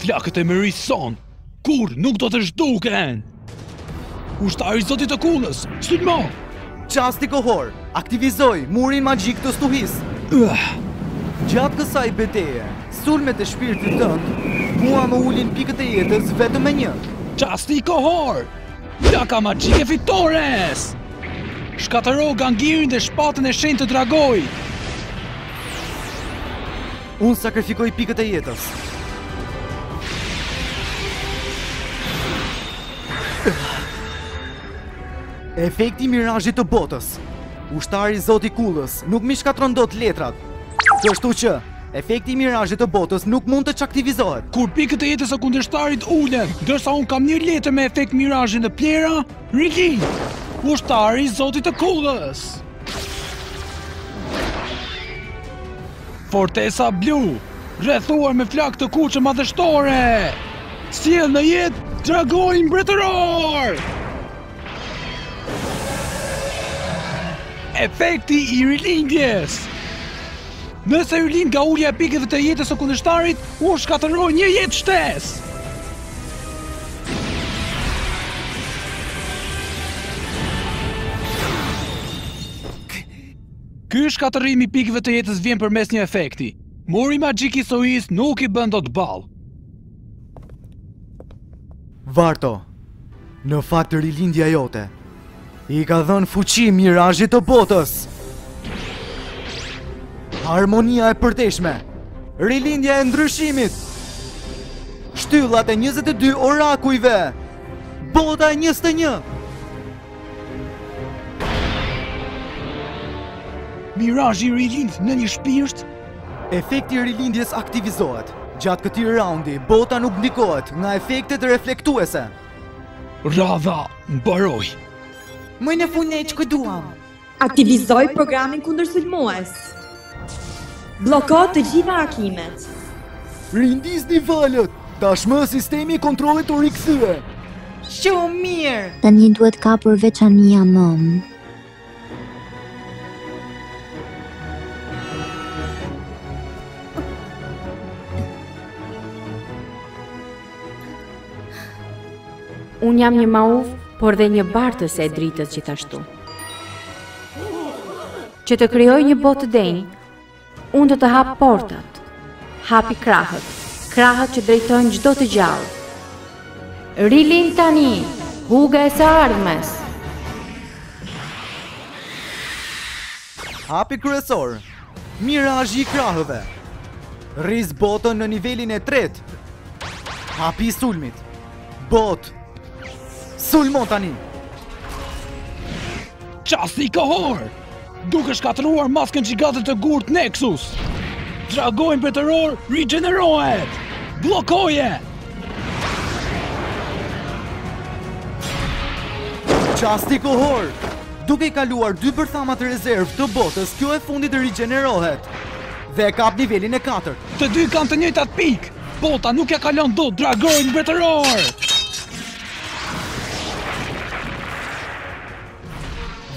[SPEAKER 7] Flakët e mërisë sonë! Kurrë nuk do të zhduken! Ushtari i zotit të kullës! Sulmo!
[SPEAKER 4] Çasti kohor, aktivizoj murin magjik të
[SPEAKER 7] stuhisë!
[SPEAKER 4] Gjatë kësaj beteje, sulmet e shpirtit tënd, mua më ulin pikët e jetës vetëm me një!
[SPEAKER 7] Qasti kohor! Flaka magjike e fitores! Shkatërro gangirin dhe shpatën e shenjtë të dragoit!
[SPEAKER 4] Unë sakrifikoj pikët e jetës! Efekti i mirazhit të botës! Ushtari i zotit të kullës nuk m'i shkatërron dot letrat! Kështu që, Efekti i mirazhit të botës nuk mund të çaktivizohet.
[SPEAKER 7] Kur pikët e jetës së kundërshtarit ulen, ndërsa unë kam një letër me efekt mirazhi të tjera, Rilind, ushtari i zotit të kullës. Fortesa blu, rrethuar me flakë të kuqe madhështore, sjell në jetë dragoin mbretëror! Efekti i rilindjes Nëse rilind nga ulja e pikëve të jetës së kundërshtarit, unë shkatërroj një jetë shtesë! Ky shkatërrim i pikëve të jetës vjen përmes një efekti. Muri magjik i stuhisë nuk i bën dot ballë.
[SPEAKER 4] Varto, në fakt rilindja jote, i ka dhënë fuqi mirazhit të botës. Harmonia e përjetshme, rilindja e ndryshimit, shtyllat e 22 orakujve, bota e 21.
[SPEAKER 7] Mirazhi rilind në një shpirt,
[SPEAKER 4] Efekti i rilindjes aktivizohet. Gjatë këtij raundi, bota nuk ndikohet nga efektet reflektuese.
[SPEAKER 7] Radha mbaroi.
[SPEAKER 10] Më në fund e ç'ka duam?
[SPEAKER 12] Aktivizoj programin kundërsulmues. Blloko të gjitha hakimet.
[SPEAKER 3] Rindisni valët! Tashmë sistemi i kontrollit u rikthye.
[SPEAKER 10] Shumë mirë!
[SPEAKER 2] Tani duhet kapur veçantia mëmë.
[SPEAKER 16] Unë jam një mauf, por dhe një bartës e dritës gjithashtu. Që të krijoj një botë të denjë, Unë do të hap portat. Hapi krahët, krahët që drejtojnë çdo të gjallë. Rilind tani, huga e së ardhmes.
[SPEAKER 4] Hapi kryesor. Mirazhi i krahëve. Rris botën në nivelin e tretë. Hapi i sulmit. Botë. Sulmo tani.
[SPEAKER 7] Çasti kohor! Duke shkatëruar maskën gjigante të gurtë Nexus, dragoi mbretëror rigjenerohet. Bllokoje!
[SPEAKER 4] Çasti kohor! Duke i kaluar dy bërthamat rezervë të botës, kjo e fundit rigjenerohet. Dhe e kap nivelin e 4.
[SPEAKER 7] Të dy kanë të njëjtat pikë. Bota nuk ia kalon dot dragoin mbretëror.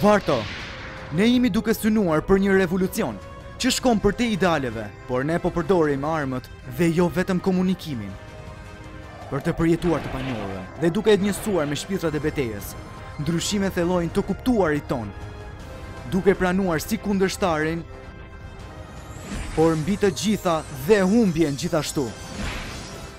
[SPEAKER 4] Varto, Ne jemi duke synuar për një revolucion që shkon përtej idealeve, por ne po përdorim armët dhe jo vetëm komunikimin për të përjetuar të panjohurën dhe duke e njësuar me shpirtrat e betejës, ndryshimet thellojnë të kuptuarit tonë, duke pranuar si kundërshtarin, por mbi të gjitha dhe humbjen gjithashtu.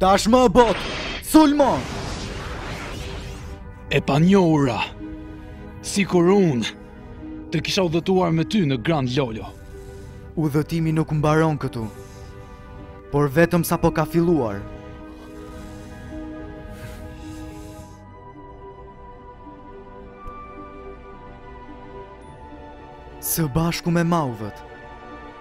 [SPEAKER 4] Tashmë botë, sulmo!
[SPEAKER 7] E panjohura, sikur unë, të kisha udhëtuar me ty në Grand Lolo.
[SPEAKER 4] Udhëtimi nuk mbaron këtu, por vetëm sapo ka filluar. Së bashku me maufët,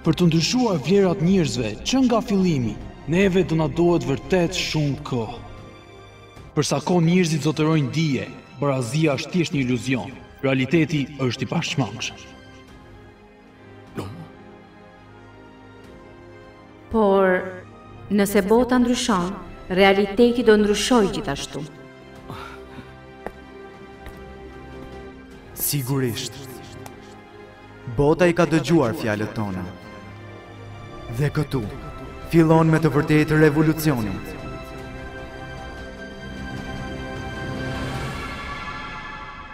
[SPEAKER 7] Për t'u ndryshuar vlerat njerëzve që nga fillimi, neve do na duhet vërtet shumë kohë. Për sa kohë njerëzit zotërojnë dije, barazia është thjesht një iluzion. Realiteti është i pashmangshëm.
[SPEAKER 16] Por, nëse bota ndryshon, realiteti do ndryshojë gjithashtu.
[SPEAKER 4] Sigurisht. Bota i ka dëgjuar fjalët tona. Dhe këtu fillon me të vërtetë revolucioni.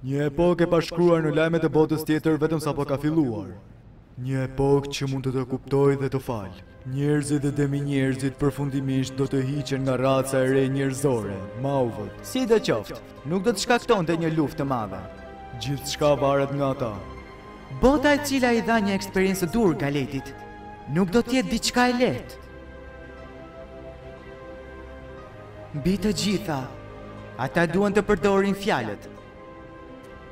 [SPEAKER 4] Një epokë e pashkruar në lajmet e botës tjetër vetëm sapo ka filluar. Një epokë që mund të të kuptojë dhe të falë. Njerëzit dhe deminjerëzit përfundimisht do të hiqen nga raca e re njerëzore, mauvët.
[SPEAKER 10] Sidoqoftë, nuk do të shkaktonte një luftë të madhe.
[SPEAKER 4] Gjithçka varet nga ata.
[SPEAKER 10] Bota e cila i dha një eksperiencë Durë Galetit, nuk do të jetë diçka e lehtë. Mbi të gjitha, ata duan të përdorin fjalët.